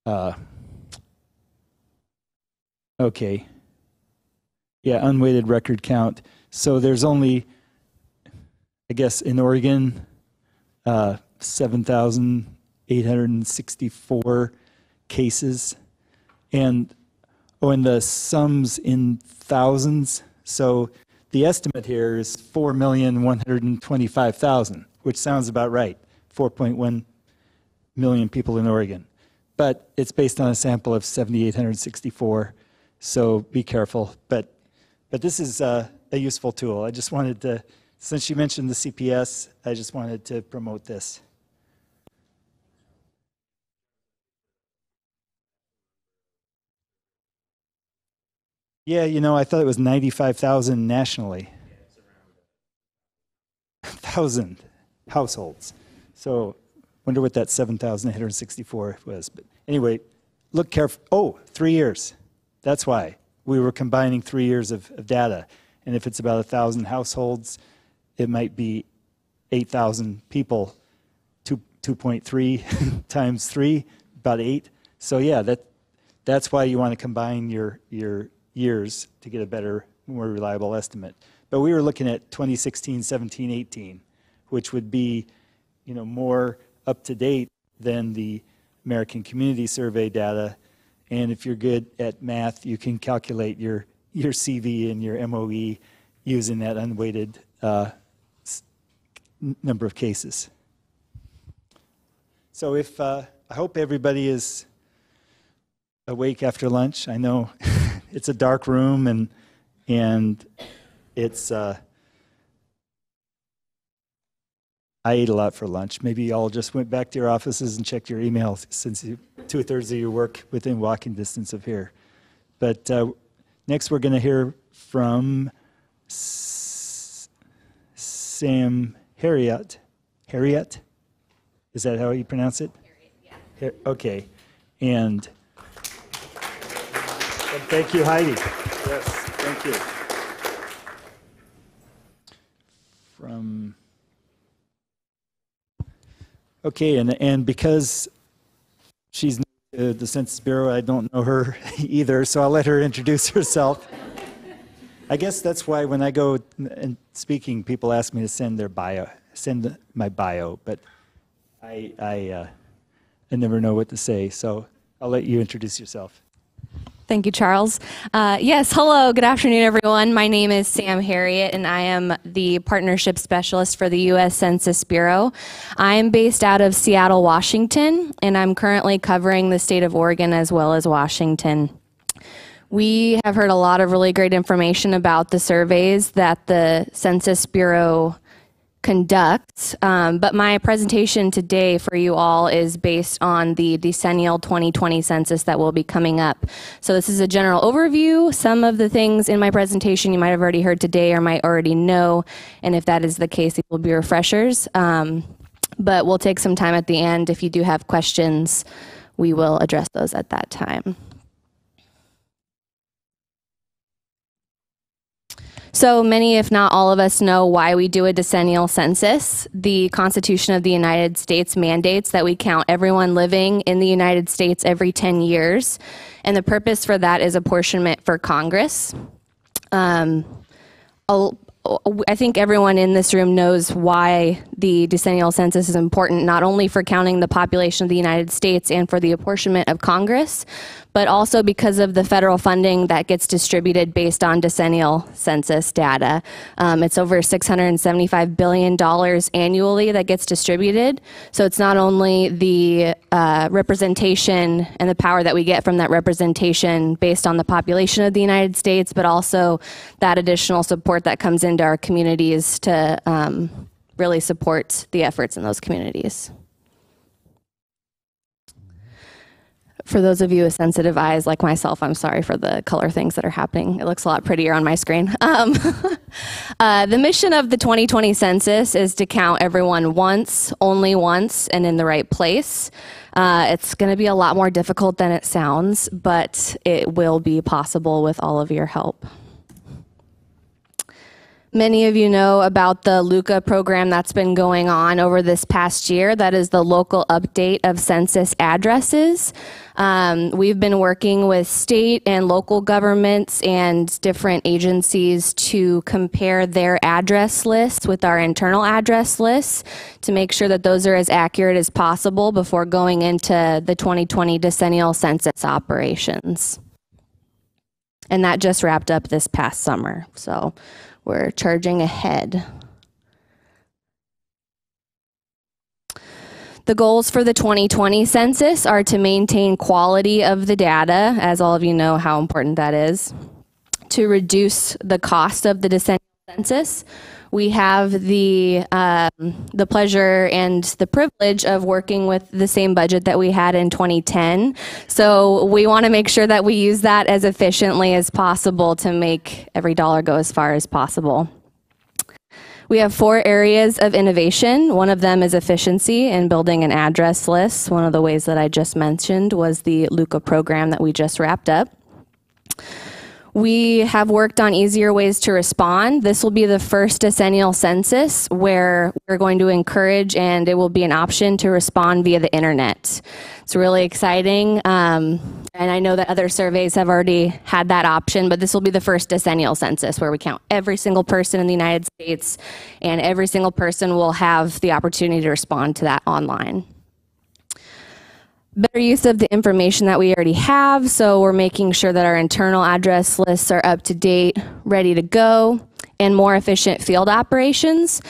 Speaker 2: uh, okay, yeah, unweighted record count. So there's only, I guess, in Oregon, uh, 7,864 cases. And, oh, and the sums in thousands. So the estimate here is 4,125,000, which sounds about right. 4.1 million people in Oregon. But it's based on a sample of 7,864, so be careful. But, but this is uh, a useful tool. I just wanted to since you mentioned the CPS, I just wanted to promote this. Yeah, you know, I thought it was 95,000 nationally. 1,000 households. So, wonder what that 7,864 was. But anyway, look careful. Oh, three years. That's why. We were combining three years of, of data. And if it's about 1,000 households, it might be 8,000 people, 2, 2.3 times 3, about 8. So yeah, that, that's why you want to combine your, your years to get a better, more reliable estimate. But we were looking at 2016, 17, 18, which would be, you know, more up to date than the American Community Survey data. And if you're good at math, you can calculate your, your CV and your MOE using that unweighted uh, number of cases. So if uh, I hope everybody is awake after lunch. I know it's a dark room and and it's uh, I ate a lot for lunch. Maybe y'all just went back to your offices and checked your emails since two thirds of your work within walking distance of here. But uh, next, we're going to hear from S- Sam Harriet. Harriet? Is that how you pronounce it? Harriet, yeah. Okay. And, and thank you, Heidi. Yes, thank you. From, okay, and, and because she's new to the Census Bureau, I don't know her either, so I'll let her introduce herself. I guess that's why when I go and speaking, people ask me to send their bio, send my bio, but I, I, uh, I never know what to say. So I'll let you introduce yourself.
Speaker 3: Thank you, Charles. Uh, yes, hello, good afternoon, everyone. My name is Sam Harriet, and I am the partnership specialist for the U.S. Census Bureau. I am based out of Seattle, Washington, and I'm currently covering the state of Oregon as well as Washington. We have heard a lot of really great information about the surveys that the Census Bureau conducts, um, but my presentation today for you all is based on the decennial 2020 census that will be coming up. So this is a general overview. Some of the things in my presentation you might have already heard today or might already know, and if that is the case, it will be refreshers. Um, but we'll take some time at the end. If you do have questions, we will address those at that time.
Speaker 1: So many, if not all of us, know why we do a decennial census. The Constitution of the United States mandates that we count everyone living in the United States every 10 years, and the purpose for that is apportionment for Congress. Um, I think everyone in this room knows why the decennial census is important, not only for counting the population of the United States and for the apportionment of Congress, but also because of the federal funding that gets distributed based on decennial census data. Um, it's over $675 billion annually that gets distributed. So it's not only the uh, representation and the power that we get from that representation based on the population of the United States, but also that additional support that comes into our communities to um, really support the efforts in those communities. For those of you with sensitive eyes like myself, I'm sorry for the color things that are happening. It looks a lot prettier on my screen. Um, uh, the mission of the 2020 census is to count everyone once, only once, and in the right place. Uh, it's going to be a lot more difficult than it sounds, but it will be possible with all of your help. Many of you know about the LUCA program that's been going on over this past year. That is the local update of census addresses. Um, we've been working with state and local governments and different agencies to compare their address lists with our internal address lists to make sure that those are as accurate as possible before going into the 2020 decennial census operations. And that just wrapped up this past summer. So we're charging ahead. The goals for the 2020 census are to maintain quality of the data, as all of you know how important that is, to reduce the cost of the census. We have the um, the pleasure and the privilege of working with the same budget that we had in 2010. So we want to make sure that we use that as efficiently as possible to make every dollar go as far as possible. We have four areas of innovation. One of them is efficiency in building an address list. One of the ways that I just mentioned was the LUCA program that we just wrapped up. We have worked on easier ways to respond. This will be the first decennial census where we're going to encourage and it will be an option to respond via the internet. It's really exciting. Um, and I know that other surveys have already had that option, but this will be the first decennial census where we count every single person in the United States and every single person will have the opportunity to respond to that online better use of the information that we already have. So we're making sure that our internal address lists are up to date, ready to go, and more efficient field operations.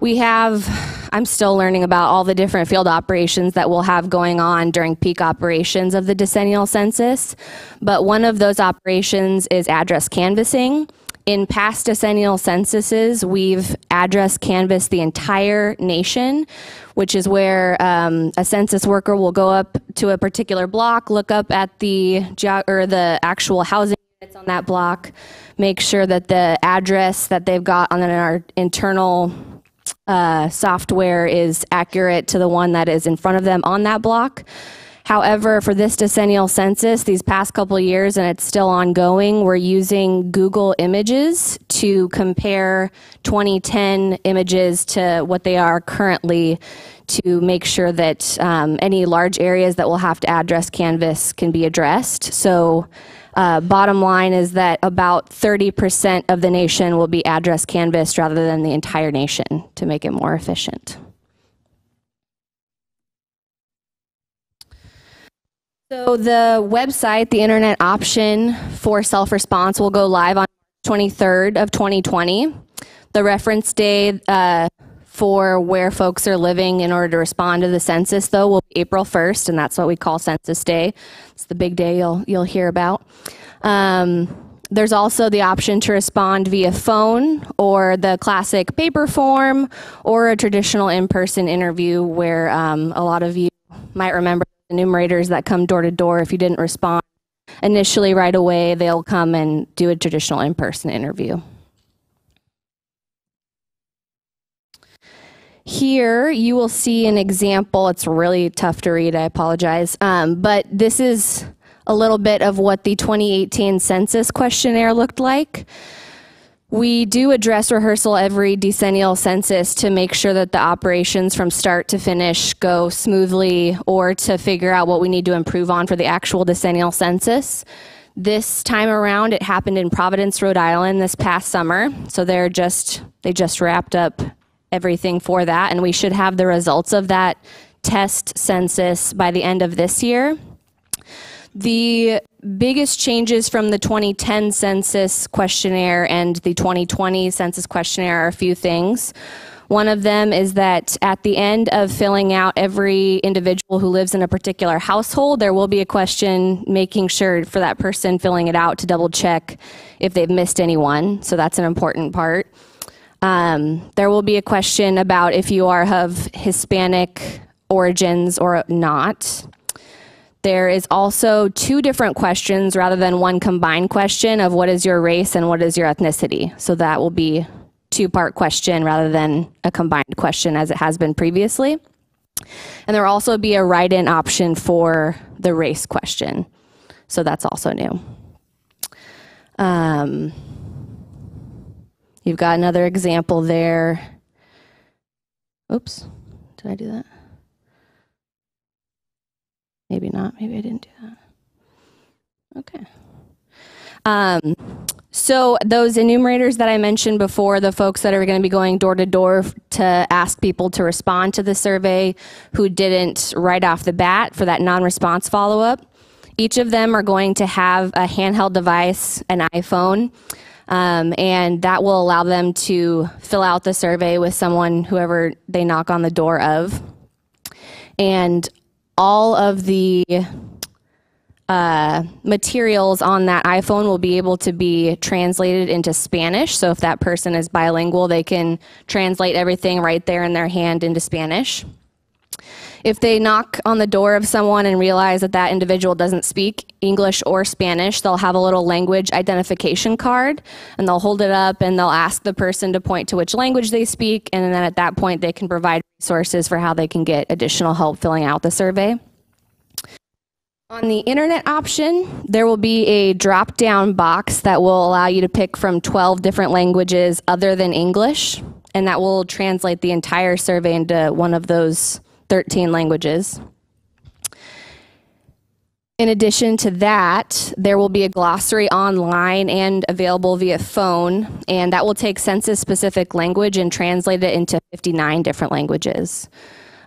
Speaker 1: We have, I'm still learning about all the different field operations that we'll have going on during peak operations of the decennial census. But one of those operations is address canvassing. In past decennial censuses, we've address canvassed the entire nation, which is where um, a census worker will go up to a particular block, look up at the or the actual housing units on that block, make sure that the address that they've got on our internal uh, software is accurate to the one that is in front of them on that block. However, for this decennial census, these past couple years, and it's still ongoing, we're using Google Images to compare 2010 images to what they are currently to make sure that um, any large areas that will have to address Canvass can be addressed. So uh, bottom line is that about 30% of the nation will be address canvassed rather than the entire nation to make it more efficient. So the website, the internet option for self-response will go live on 23rd of 2020. The reference day uh, for where folks are living in order to respond to the census, though, will be April 1st, and that's what we call Census Day. It's the big day you'll you'll hear about. Um, there's also the option to respond via phone or the classic paper form or a traditional in-person interview where um, a lot of you might remember enumerators that come door to door. If you didn't respond initially right away, they'll come and do a traditional in person interview. Here you will see an example. It's really tough to read, I apologize. Um, but this is a little bit of what the 2018 census questionnaire looked like. We do a dress rehearsal every decennial census to make sure that the operations from start to finish go smoothly or to figure out what we need to improve on for the actual decennial census. This time around, it happened in Providence, Rhode Island this past summer. So they're just, they just wrapped up everything for that, and we should have the results of that test census by the end of this year. The biggest changes from the 2010 census questionnaire and the 2020 census questionnaire are a few things. One of them is that at the end of filling out every individual who lives in a particular household, there will be a question making sure for that person filling it out to double check if they've missed anyone. So that's an important part. Um, there will be a question about if you are of Hispanic origins or not. There is also two different questions rather than one combined question of what is your race and what is your ethnicity. So that will be two part question rather than a combined question as it has been previously. And there will also be a write in option for the race question. So that's also new. Um, you've got another example there. Oops, did I do that? Maybe not. Maybe I didn't do that. Okay. Um, so those enumerators that I mentioned before, the folks that are going to be going door to door to ask people to respond to the survey who didn't right off the bat for that non-response follow-up, each of them are going to have a handheld device, an iPhone, um, and that will allow them to fill out the survey with someone, whoever they knock on the door of. And all of the uh, materials on that iPhone will be able to be translated into Spanish. So if that person is bilingual, they can translate everything right there in their hand into Spanish. If they knock on the door of someone and realize that that individual doesn't speak English or Spanish, they'll have a little language identification card and they'll hold it up and they'll ask the person to point to which language they speak. And then at that point, they can provide resources for how they can get additional help filling out the survey. On the internet option, there will be a drop down box that will allow you to pick from 12 different languages other than English, and that will translate the entire survey into one of those 13 languages. In addition to that, there will be a glossary online and available via phone, and that will take census specific language and translate it into 59 different languages.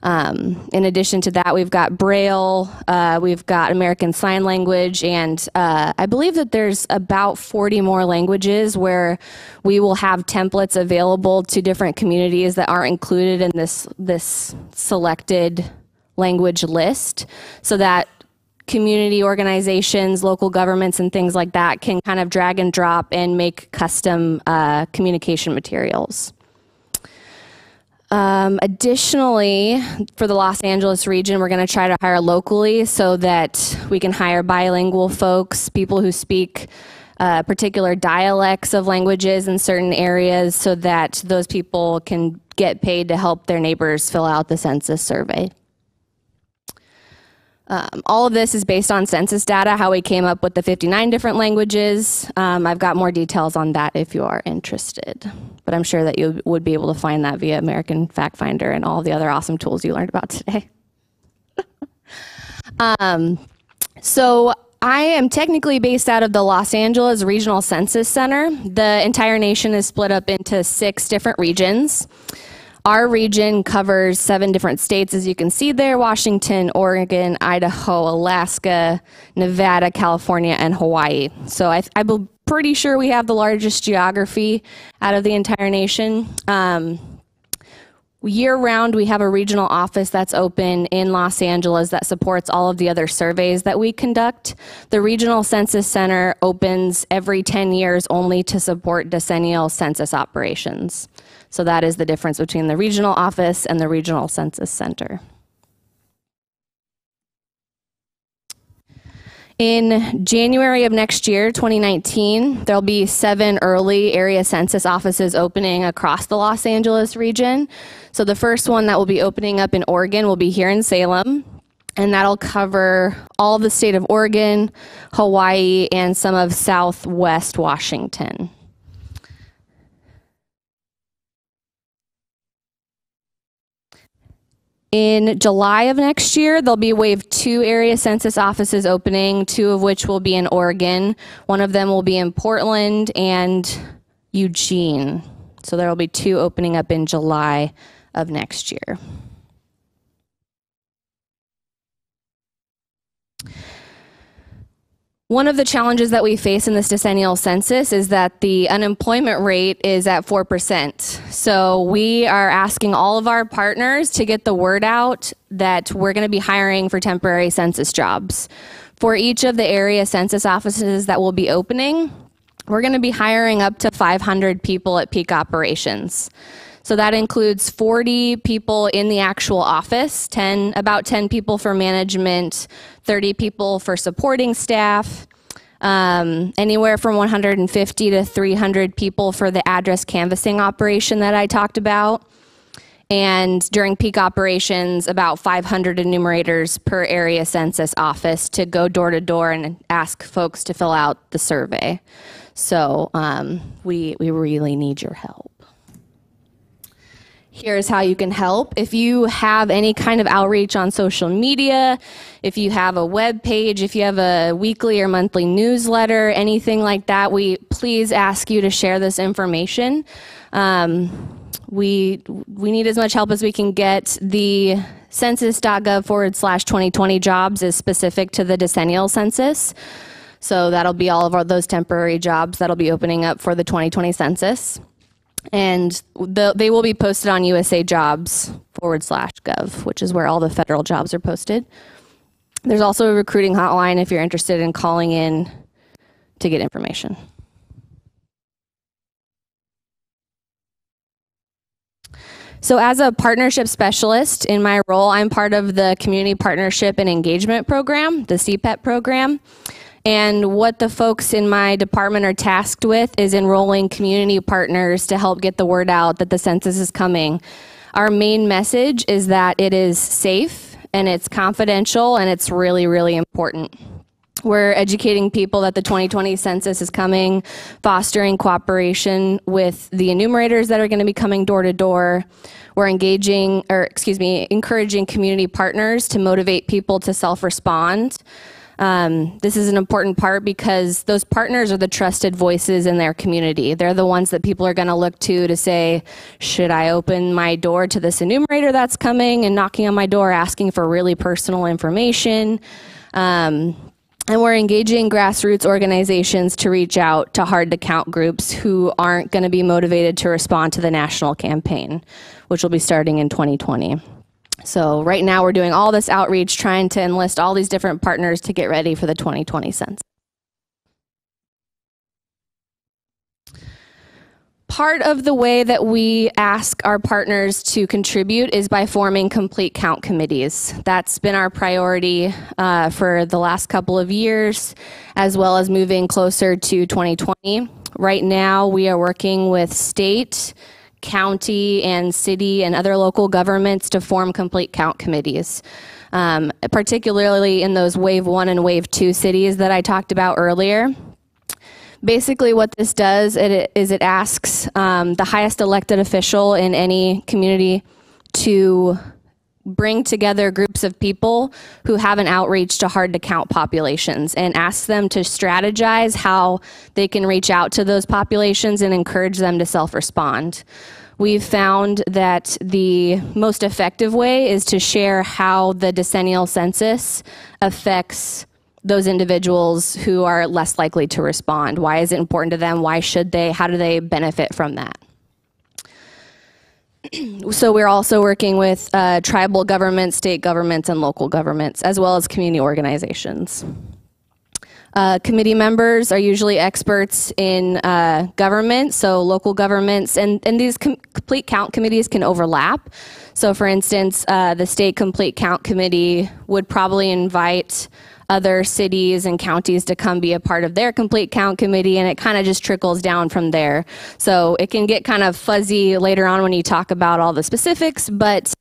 Speaker 1: Um, in addition to that, we've got Braille, uh, we've got American Sign Language, and uh, I believe that there's about 40 more languages where we will have templates available to different communities that aren't included in this this selected language list, so that community organizations, local governments, and things like that can kind of drag and drop and make custom uh, communication materials. Um, additionally, for the Los Angeles region, we're going to try to hire locally so that we can hire bilingual folks, people who speak uh, particular dialects of languages in certain areas, so that those people can get paid to help their neighbors fill out the census survey. Um, all of this is based on census data, how we came up with the 59 different languages. Um, I've got more details on that if you are interested. But I'm sure that you would be able to find that via American Fact Finder and all the other awesome tools you learned about today. um, so I am technically based out of the Los Angeles Regional Census Center. The entire nation is split up into six different regions. Our region covers seven different states, as you can see there Washington, Oregon, Idaho, Alaska, Nevada, California, and Hawaii. So I, I'm pretty sure we have the largest geography out of the entire nation. Um, Year round, we have a regional office that's open in Los Angeles that supports all of the other surveys that we conduct. The Regional Census Center opens every 10 years only to support decennial census operations. So that is the difference between the regional office and the Regional Census Center. In January of next year, 2019, there'll be seven early area census offices opening across the Los Angeles region. So the first one that will be opening up in Oregon will be here in Salem. And that'll cover all the state of Oregon, Hawaii, and some of southwest Washington. In July of next year, there'll be Wave 2 area census offices opening, two of which will be in Oregon. One of them will be in Portland and Eugene. So there will be two opening up in July of next year. One of the challenges that we face in this decennial census is that the unemployment rate is at 4%. So we are asking all of our partners to get the word out that we're going to be hiring for temporary census jobs. For each of the area census offices that will be opening, we're going to be hiring up to 500 people at peak operations. So that includes 40 people in the actual office, 10 about 10 people for management, 30 people for supporting staff, um, anywhere from 150 to 300 people for the address canvassing operation that I talked about. And during peak operations, about 500 enumerators per area census office to go door to door and ask folks to fill out the survey. So um, we, we really need your help. Here's how you can help. If you have any kind of outreach on social media, if you have a web page, if you have a weekly or monthly newsletter, anything like that, we please ask you to share this information. Um, we we need as much help as we can get. The census.gov forward slash 2020 jobs is specific to the decennial census. So that'll be all of our, those temporary jobs that'll be opening up for the 2020 census and the, they will be posted on USA Jobs forward slash gov, which is where all the federal jobs are posted. There's also a recruiting hotline if you're interested in calling in to get information. So, as a partnership specialist in my role, I'm part of the Community Partnership and Engagement Program, the CPEP program. And what the folks in my department are tasked with is enrolling community partners to help get the word out that the census is coming. Our main message is that it is safe and it's confidential and it's really, really important. We're educating people that the 2020 census is coming, fostering cooperation with the enumerators that are going to be coming door to door. We're engaging, or excuse me, encouraging community partners to motivate people to self respond. Um, this is an important part because those partners are the trusted voices in their community. They're the ones that people are going to look to to say, should I open my door to this enumerator that's coming and knocking on my door asking for really personal information? Um, and we're engaging grassroots organizations to reach out to hard to count groups who aren't going to be motivated to respond to the national campaign, which will be starting in 2020. So right now we're doing all this outreach, trying to enlist all these different partners to get ready for the 2020 census. Part of the way that we ask our partners to contribute is by forming complete count committees. That's been our priority uh, for the last couple of years, as well as moving closer to 2020. Right now, we are working with state, county and city and other local governments to form complete count committees. Um, particularly in those wave one and wave two cities that I talked about earlier. Basically, what this does it, is it asks um, the highest elected official in any community to bring together groups of people who have an outreach to hard to count populations and ask them to strategize how they can reach out to those populations and encourage them to self respond. We've found that the most effective way is to share how the decennial census affects those individuals who are less likely to respond. Why is it important to them? Why should they? How do they benefit from that? so we're also working with uh, tribal governments, state governments, and local governments, as well as community organizations. Uh, committee members are usually experts in uh, government, so local governments, and, and these com complete count committees can overlap. So, for instance, uh, the state complete count committee would probably invite other cities and counties to come be a part of their complete count committee, and it kind of just trickles down from there. So it can get kind of fuzzy later on when you talk about all the specifics, but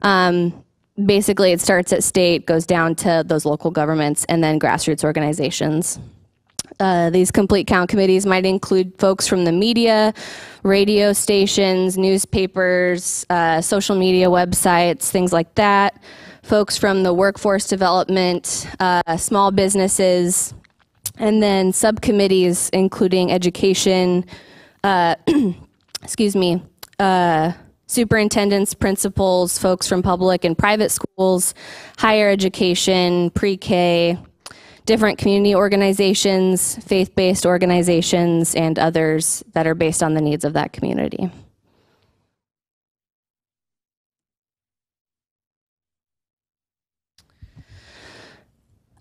Speaker 1: um, basically it starts at state, goes down to those local governments, and then grassroots organizations. Uh, these complete count committees might include folks from the media, radio stations, newspapers, uh, social media websites, things like that. Folks from the workforce development, uh, small businesses, and then subcommittees including education, uh, excuse me, uh, superintendents, principals, folks from public and private schools, higher education, pre K, different community organizations, faith based organizations, and others that are based on the needs of that community.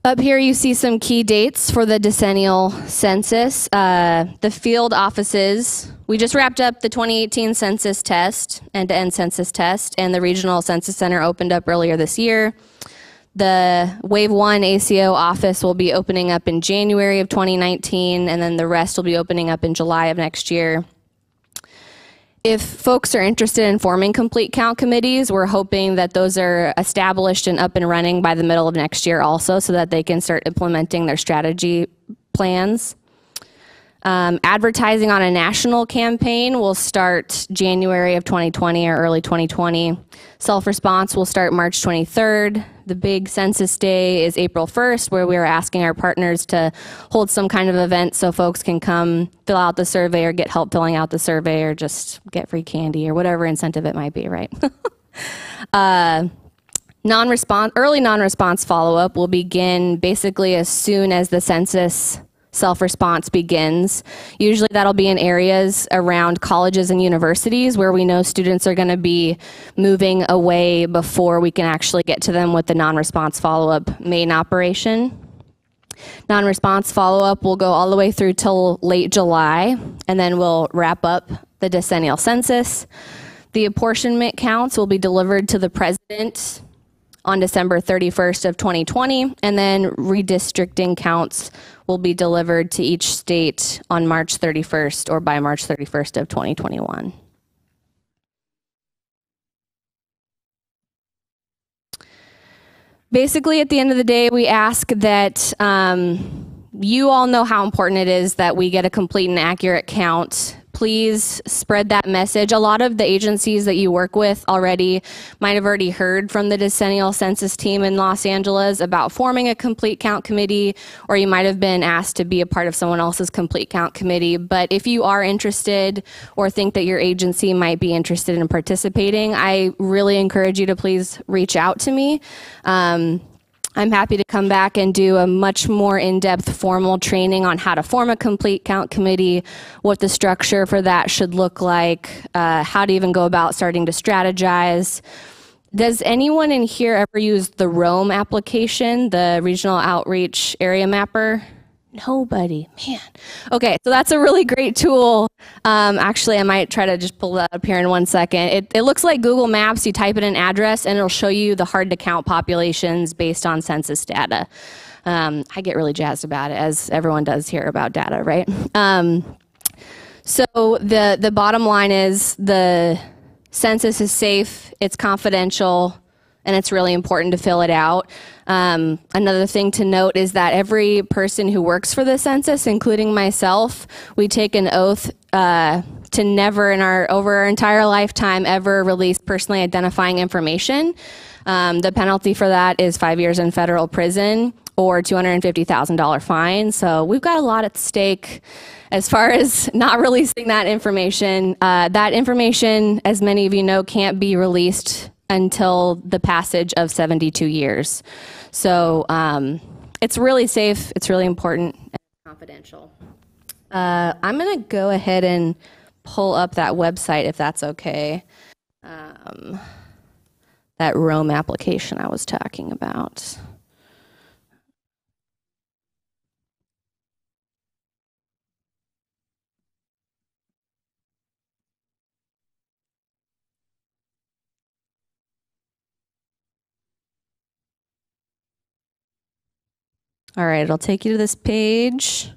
Speaker 1: Up here, you see some key dates for the decennial census. Uh, the field offices, we just wrapped up the 2018 census test, end to end census test, and the regional census center opened up earlier this year. The Wave 1 ACO office will be opening up in January of 2019, and then the rest will be opening up in July of next year. If folks are interested in forming complete count committees, we're hoping that those are established and up and running by the middle of next year also so that they can start implementing their strategy plans. Um, advertising on a national campaign will start January of 2020 or early 2020. Self response will start March 23rd. The big census day is April 1st, where we are asking our partners to hold some kind of event so folks can come fill out the survey or get help filling out the survey or just get free candy or whatever incentive it might be, right? uh, non-response early non-response follow-up will begin basically as soon as the census self response begins. Usually that'll be in areas around colleges and universities where we know students are going to be moving away before we can actually get to them with the non response follow up main operation. Non response follow up will go all the way through till late July, and then we'll wrap up the decennial census. The apportionment counts will be delivered to the president on December 31st of 2020, and then redistricting counts will be delivered to each state on March 31st or by March 31st of 2021. Basically, at the end of the day, we ask that um, you all know how important it is that we get a complete and accurate count please spread that message. A lot of the agencies that you work with already might have already heard from the decennial census team in Los Angeles about forming a complete count committee, or you might have been asked to be a part of someone else's complete count committee. But if you are interested or think that your agency might be interested in participating, I really encourage you to please reach out to me. Um, I'm happy to come back and do a much more in-depth formal training on how to form a complete count committee, what the structure for that should look like, uh, how to even go about starting to strategize. Does anyone in here ever use the ROAM application, the Regional Outreach Area Mapper? Nobody, man. Okay, so that's a really great tool. Um, actually, I might try to just pull that up here in one second. It, it looks like Google Maps. You type in an address, and it'll show you the hard to count populations based on census data. Um, I get really jazzed about it, as everyone does here about data, right? Um, so the the bottom line is the census is safe, it's confidential, and it's really important to fill it out. Um, another thing to note is that every person who works for the census, including myself, we take an oath uh, to never in our over our entire lifetime ever release personally identifying information. Um, the penalty for that is five years in federal prison or $250,000 fine. So we've got a lot at stake as far as not releasing that information. Uh, that information, as many of you know, can't be released until the passage of 72 years. So um, it's really safe, it's really important, and confidential. Uh, I'm going to go ahead and pull up that website if that's okay. Um, that ROAM application I was talking about. All right, it'll take you to this page.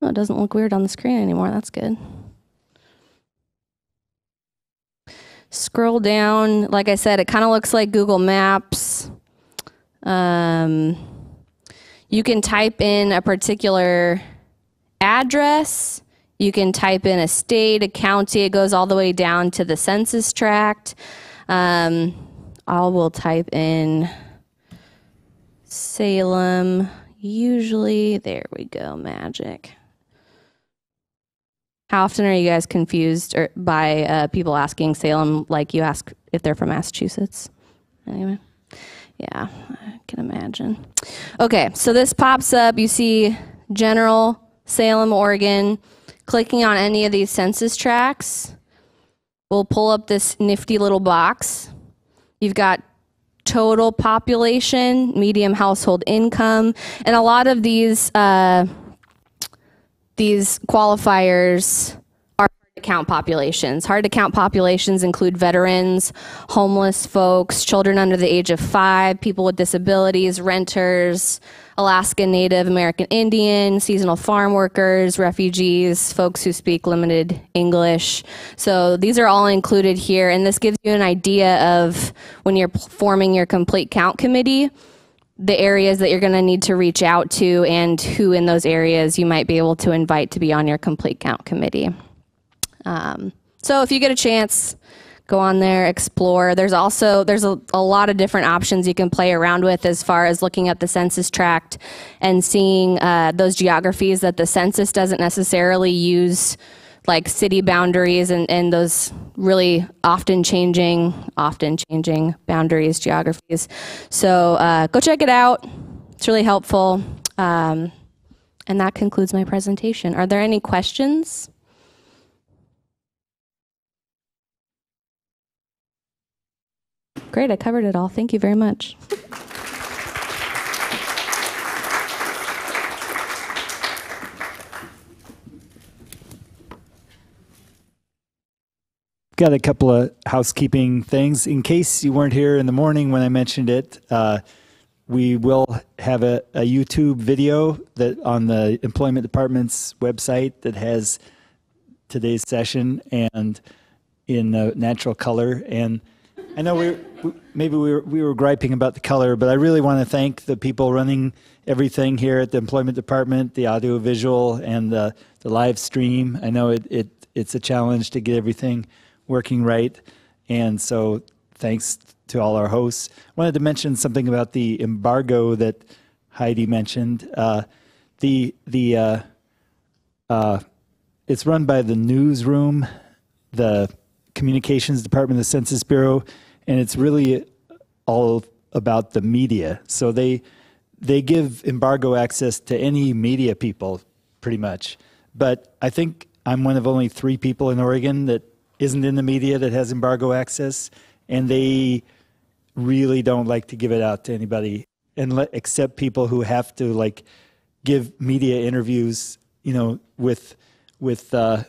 Speaker 1: Oh, it doesn't look weird on the screen anymore. That's good. Scroll down. Like I said, it kind of looks like Google Maps. Um, You can type in a particular address. You can type in a state, a county. It goes all the way down to the census tract. Um, I will type in Salem. Usually, there we go, magic. How often are you guys confused or, by uh, people asking Salem like you ask if they're from Massachusetts? Anyway, yeah, I can imagine. Okay, so this pops up. You see general Salem, Oregon. Clicking on any of these census tracts will pull up this nifty little box. You've got total population, medium household income, and a lot of these uh, these qualifiers are hard to count populations. Hard to count populations include veterans, homeless folks, children under the age of five, people with disabilities, renters, Alaska Native American Indian, seasonal farm workers, refugees, folks who speak limited English. So these are all included here, and this gives you an idea of when you're forming your complete count committee the areas that you're going to need to reach out to and who in those areas you might be able to invite to be on your complete count committee. Um, so if you get a chance, go on there, explore. There's also there's a, a lot of different options you can play around with as far as looking at the census tract and seeing uh, those geographies that the census doesn't necessarily use like city boundaries and, and those really often changing, often changing boundaries, geographies. So uh, go check it out. It's really helpful. Um, and that concludes my presentation. Are there any questions? Great, I covered it all. Thank you very much.
Speaker 2: Got a couple of housekeeping things. In case you weren't here in the morning when I mentioned it, uh, we will have a, a, YouTube video that on the Employment Department's website that has today's session and in uh, natural color. And I know we, maybe we were, we were griping about the color, but I really want to thank the people running everything here at the Employment Department, the audio visual and the, the live stream. I know it, it it's a challenge to get everything working right. And so thanks to all our hosts. Wanted to mention something about the embargo that Heidi mentioned. Uh, the the uh, uh, it's run by the newsroom, the communications department the Census Bureau, and it's really all about the media. So they they give embargo access to any media people, pretty much. But I think I'm one of only three people in Oregon that isn't in the media that has embargo access, and they really don't like to give it out to anybody, and let, except people who have to like give media interviews, you know, with with. Uh,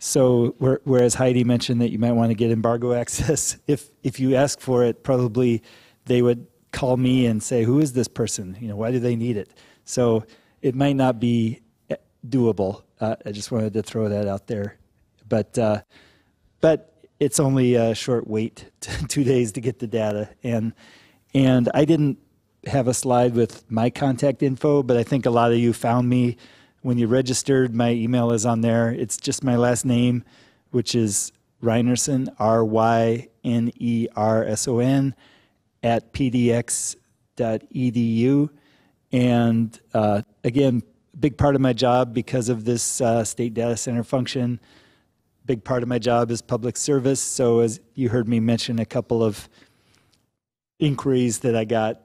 Speaker 2: so whereas Heidi mentioned that you might want to get embargo access, if if you ask for it, probably they would call me and say, "Who is this person? You know, why do they need it?" So it might not be eh, doable. Uh, I just wanted to throw that out there, but. Uh, but it's only a short wait, two days to get the data. And, and I didn't have a slide with my contact info, but I think a lot of you found me when you registered. My email is on there. It's just my last name, which is Rynerson, R Y N E R S O N, at pdx.edu. And uh, again, big part of my job because of this uh, state data center function big part of my job is public service. So as you heard me mention a couple of inquiries that I got,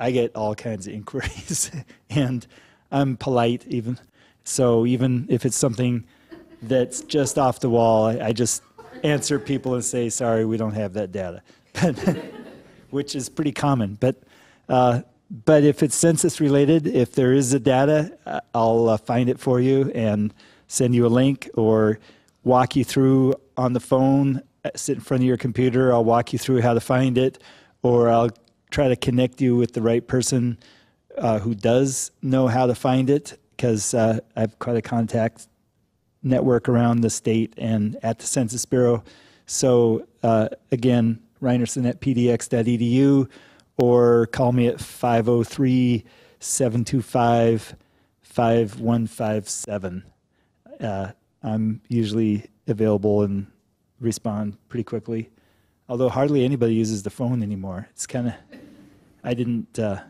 Speaker 2: I get all kinds of inquiries, and I'm polite even. So even if it's something that's just off the wall, I, I just answer people and say, "Sorry, we don't have that data," which is pretty common. But uh, but if it's census related, if there is a data, uh, I'll uh, find it for you and send you a link or walk you through on the phone, uh, sit in front of your computer. I'll walk you through how to find it, or I'll try to connect you with the right person uh, who does know how to find it because uh, I've quite a contact network around the state and at the Census Bureau. So uh, again, Rynerson at pdx.edu or call me at 503 725 5157. Uh, I'm usually available and respond pretty quickly, although hardly anybody uses the phone anymore. It's kind of, I didn't, uh,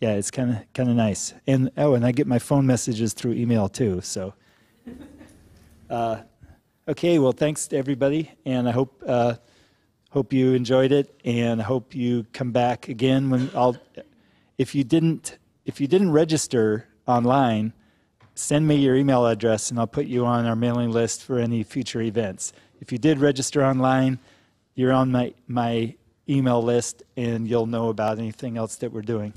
Speaker 2: yeah, it's kind of kind of nice. And oh, and I get my phone messages through email too. So, uh, okay, well, thanks to everybody, and I hope uh, hope you enjoyed it, and I hope you come back again when I'll. If you didn't, if you didn't register online, send me your email address, and I'll put you on our mailing list for any future events. If you did register online, you're on my my email list, and you'll know about anything else that we're doing.